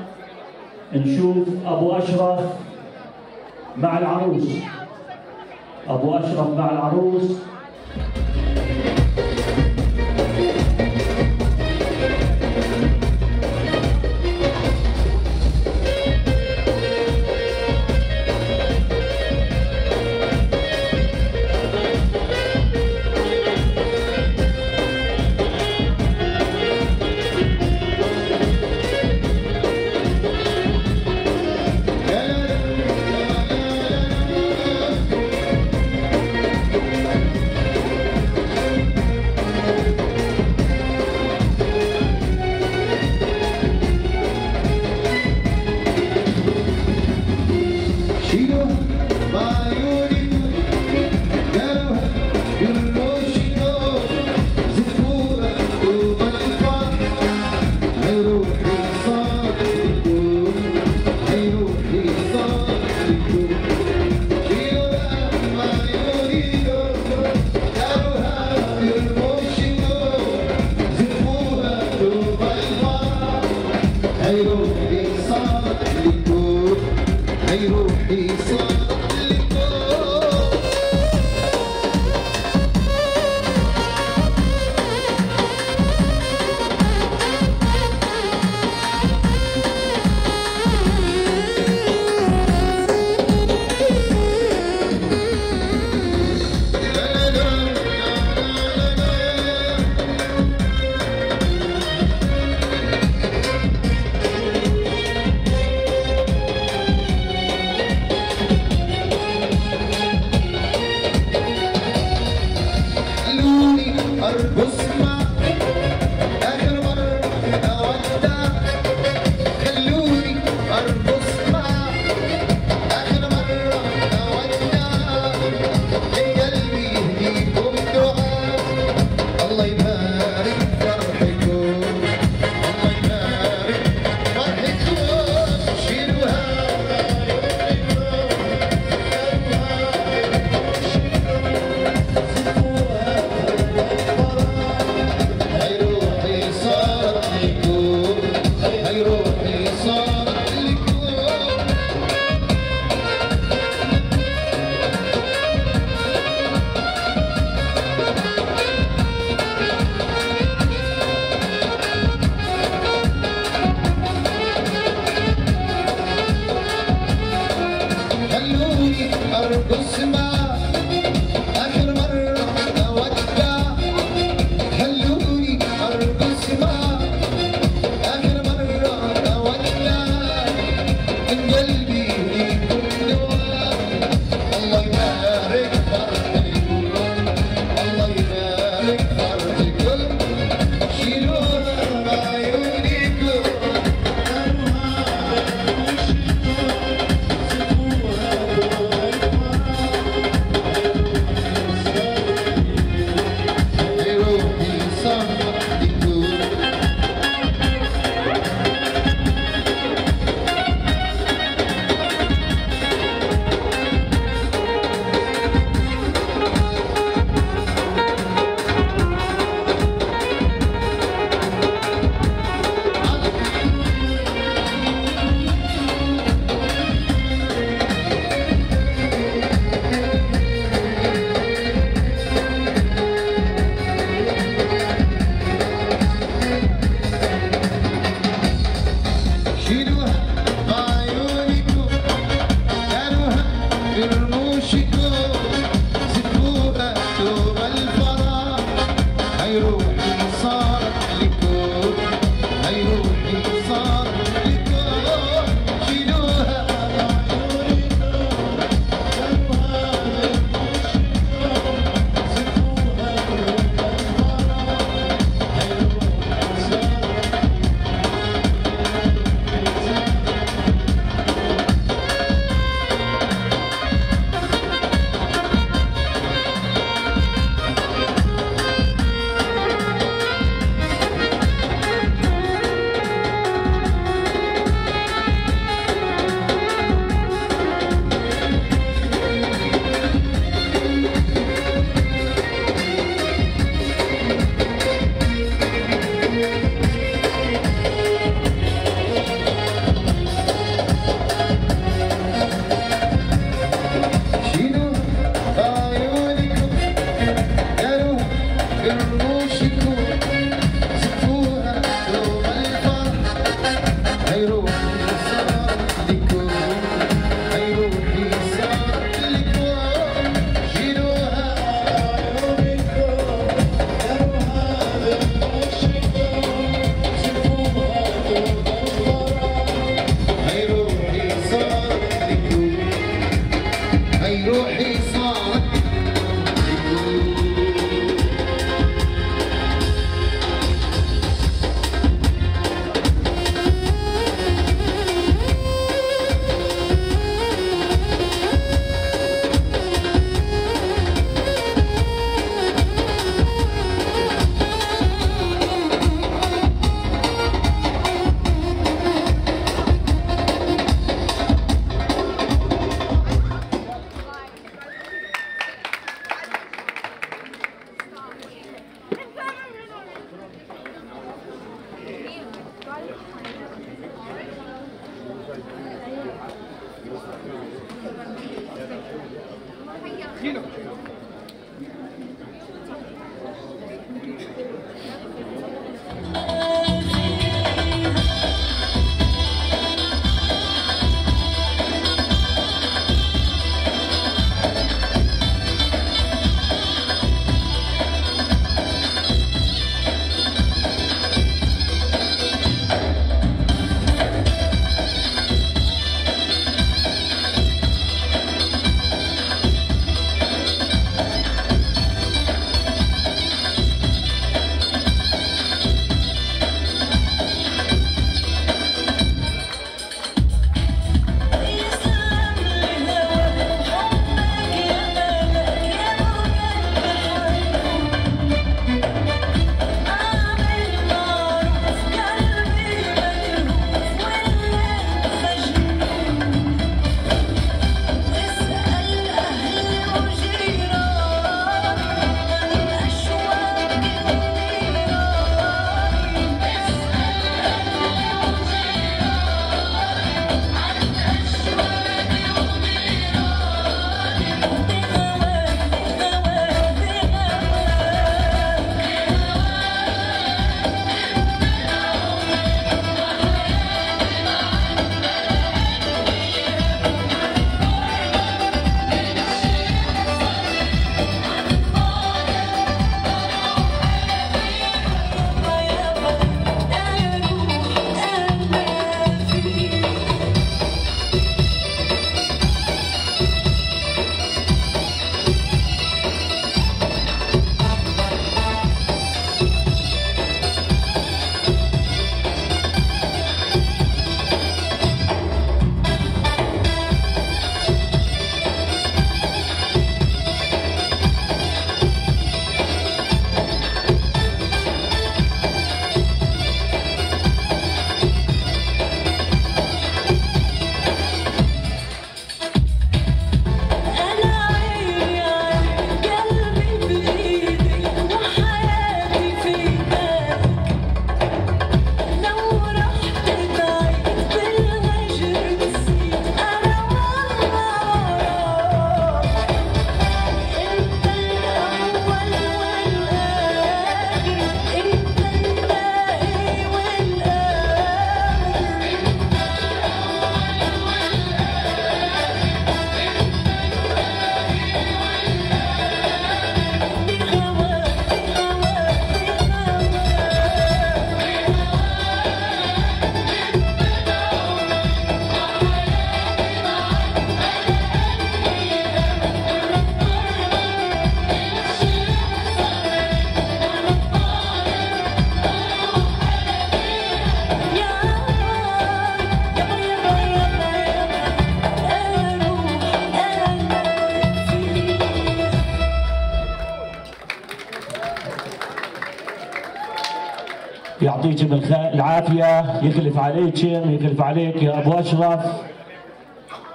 يعطيكم العافية. يخلف عليكم يخلف عليك يا أبو أشرف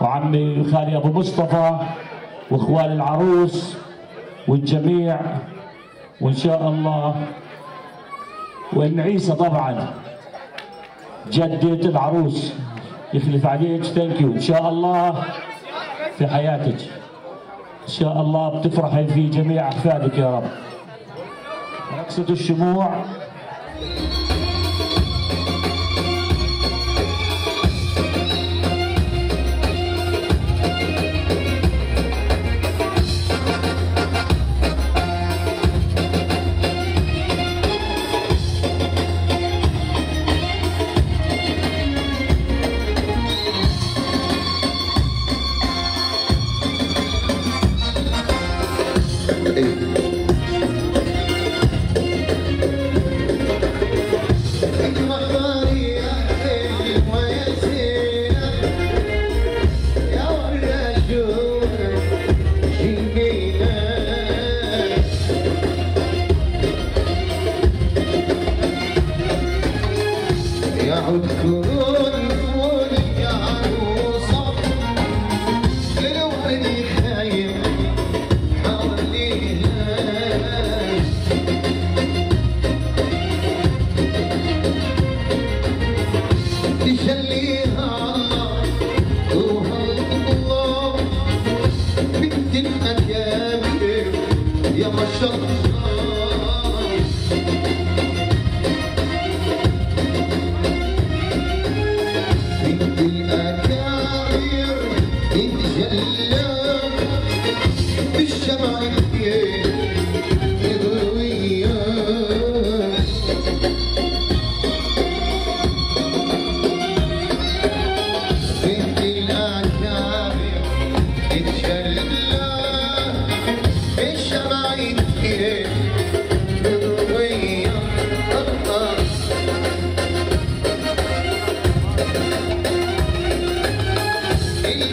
وعمي خالي أبو مصطفى وإخوان العروس والجميع. وإن شاء الله وإن عيسى طبعا جدة العروس. يخلف عليك. ثانك يو إن شاء الله في حياتك. إن شاء الله بتفرحي في جميع أحفادك يا رب. رقصة الشموع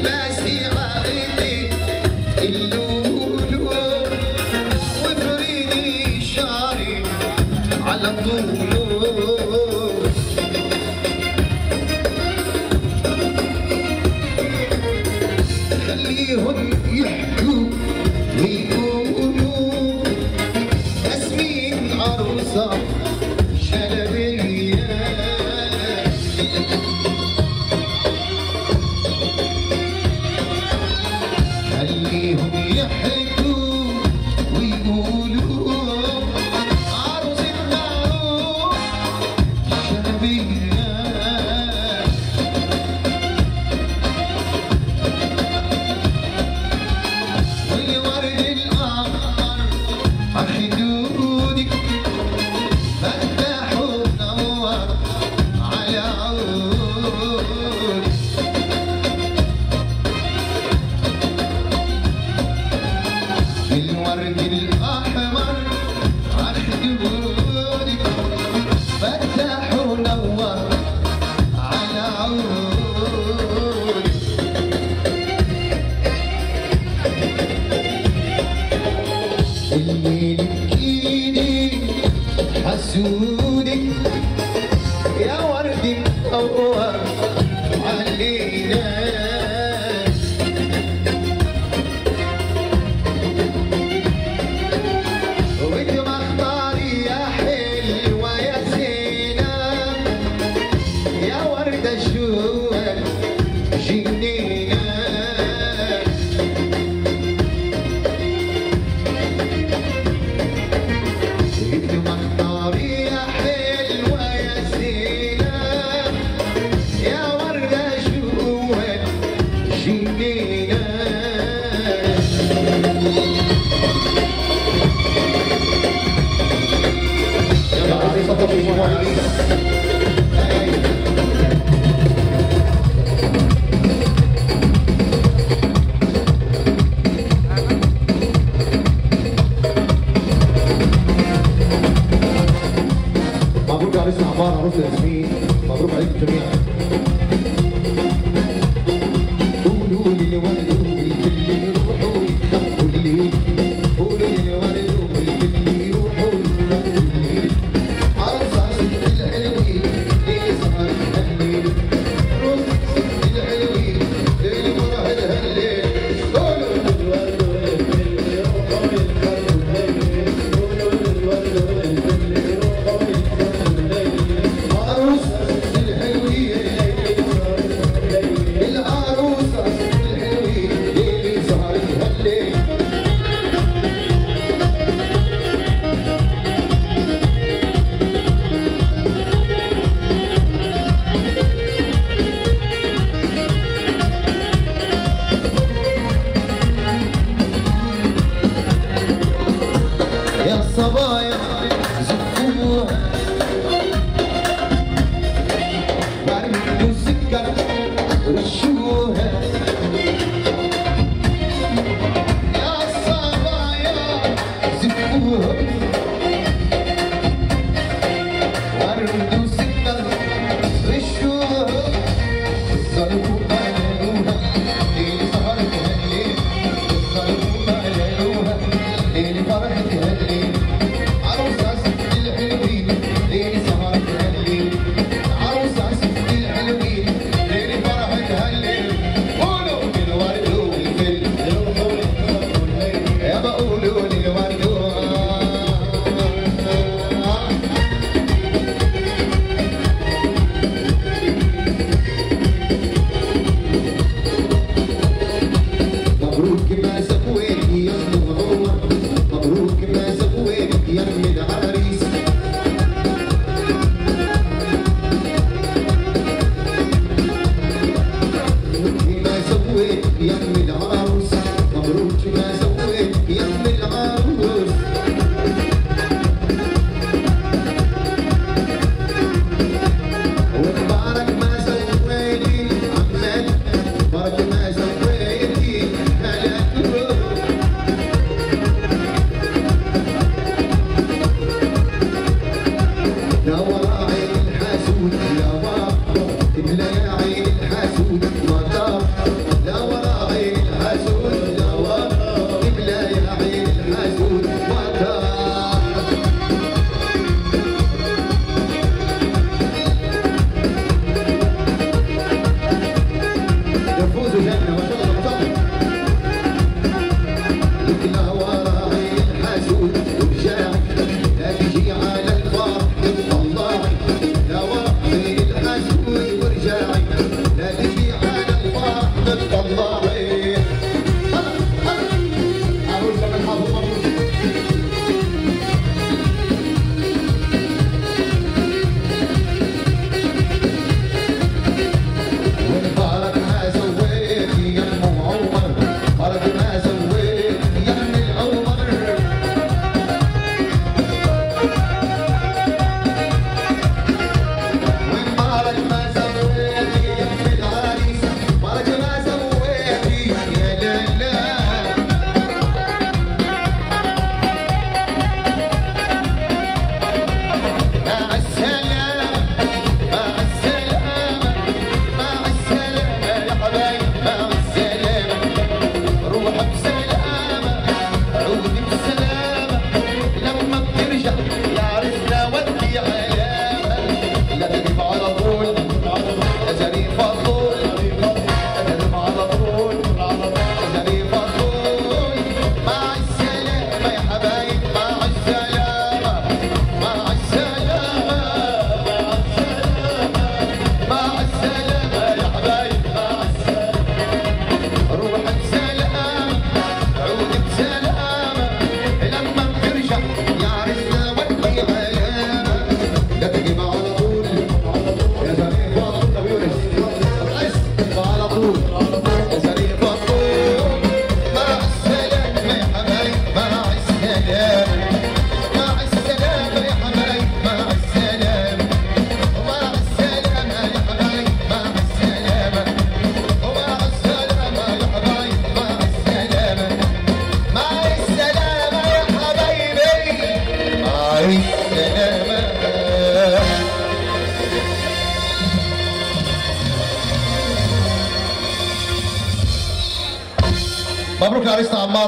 back.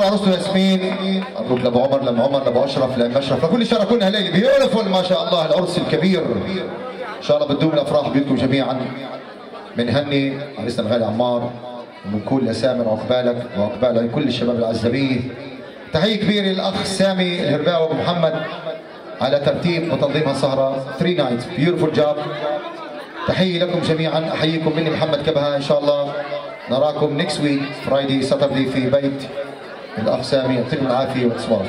عروسته ياسمين مبروك لابو عمر لابو عمر لابو أشرف لابو أشرف لكل شاركونا هلالي بيوتيفول ما شاء الله العرس الكبير. إن شاء الله بتدوم الأفراح بينكم جميعا. بنهني عريسنا الغالي عمار ومن كل عقبالك وعقبال كل الشباب العزبيه تحية كبيرة للأخ سامي الهرباوي ابو محمد على ترتيب وتنظيم هالسهره 3 نايت بيوتيفول جاب تحية لكم جميعا. أحييكم مني محمد كبهة. إن شاء الله نراكم نيكست ويك فرايدي ساتردي في بيت. الأقسام يعطيكم العافية وتصبروا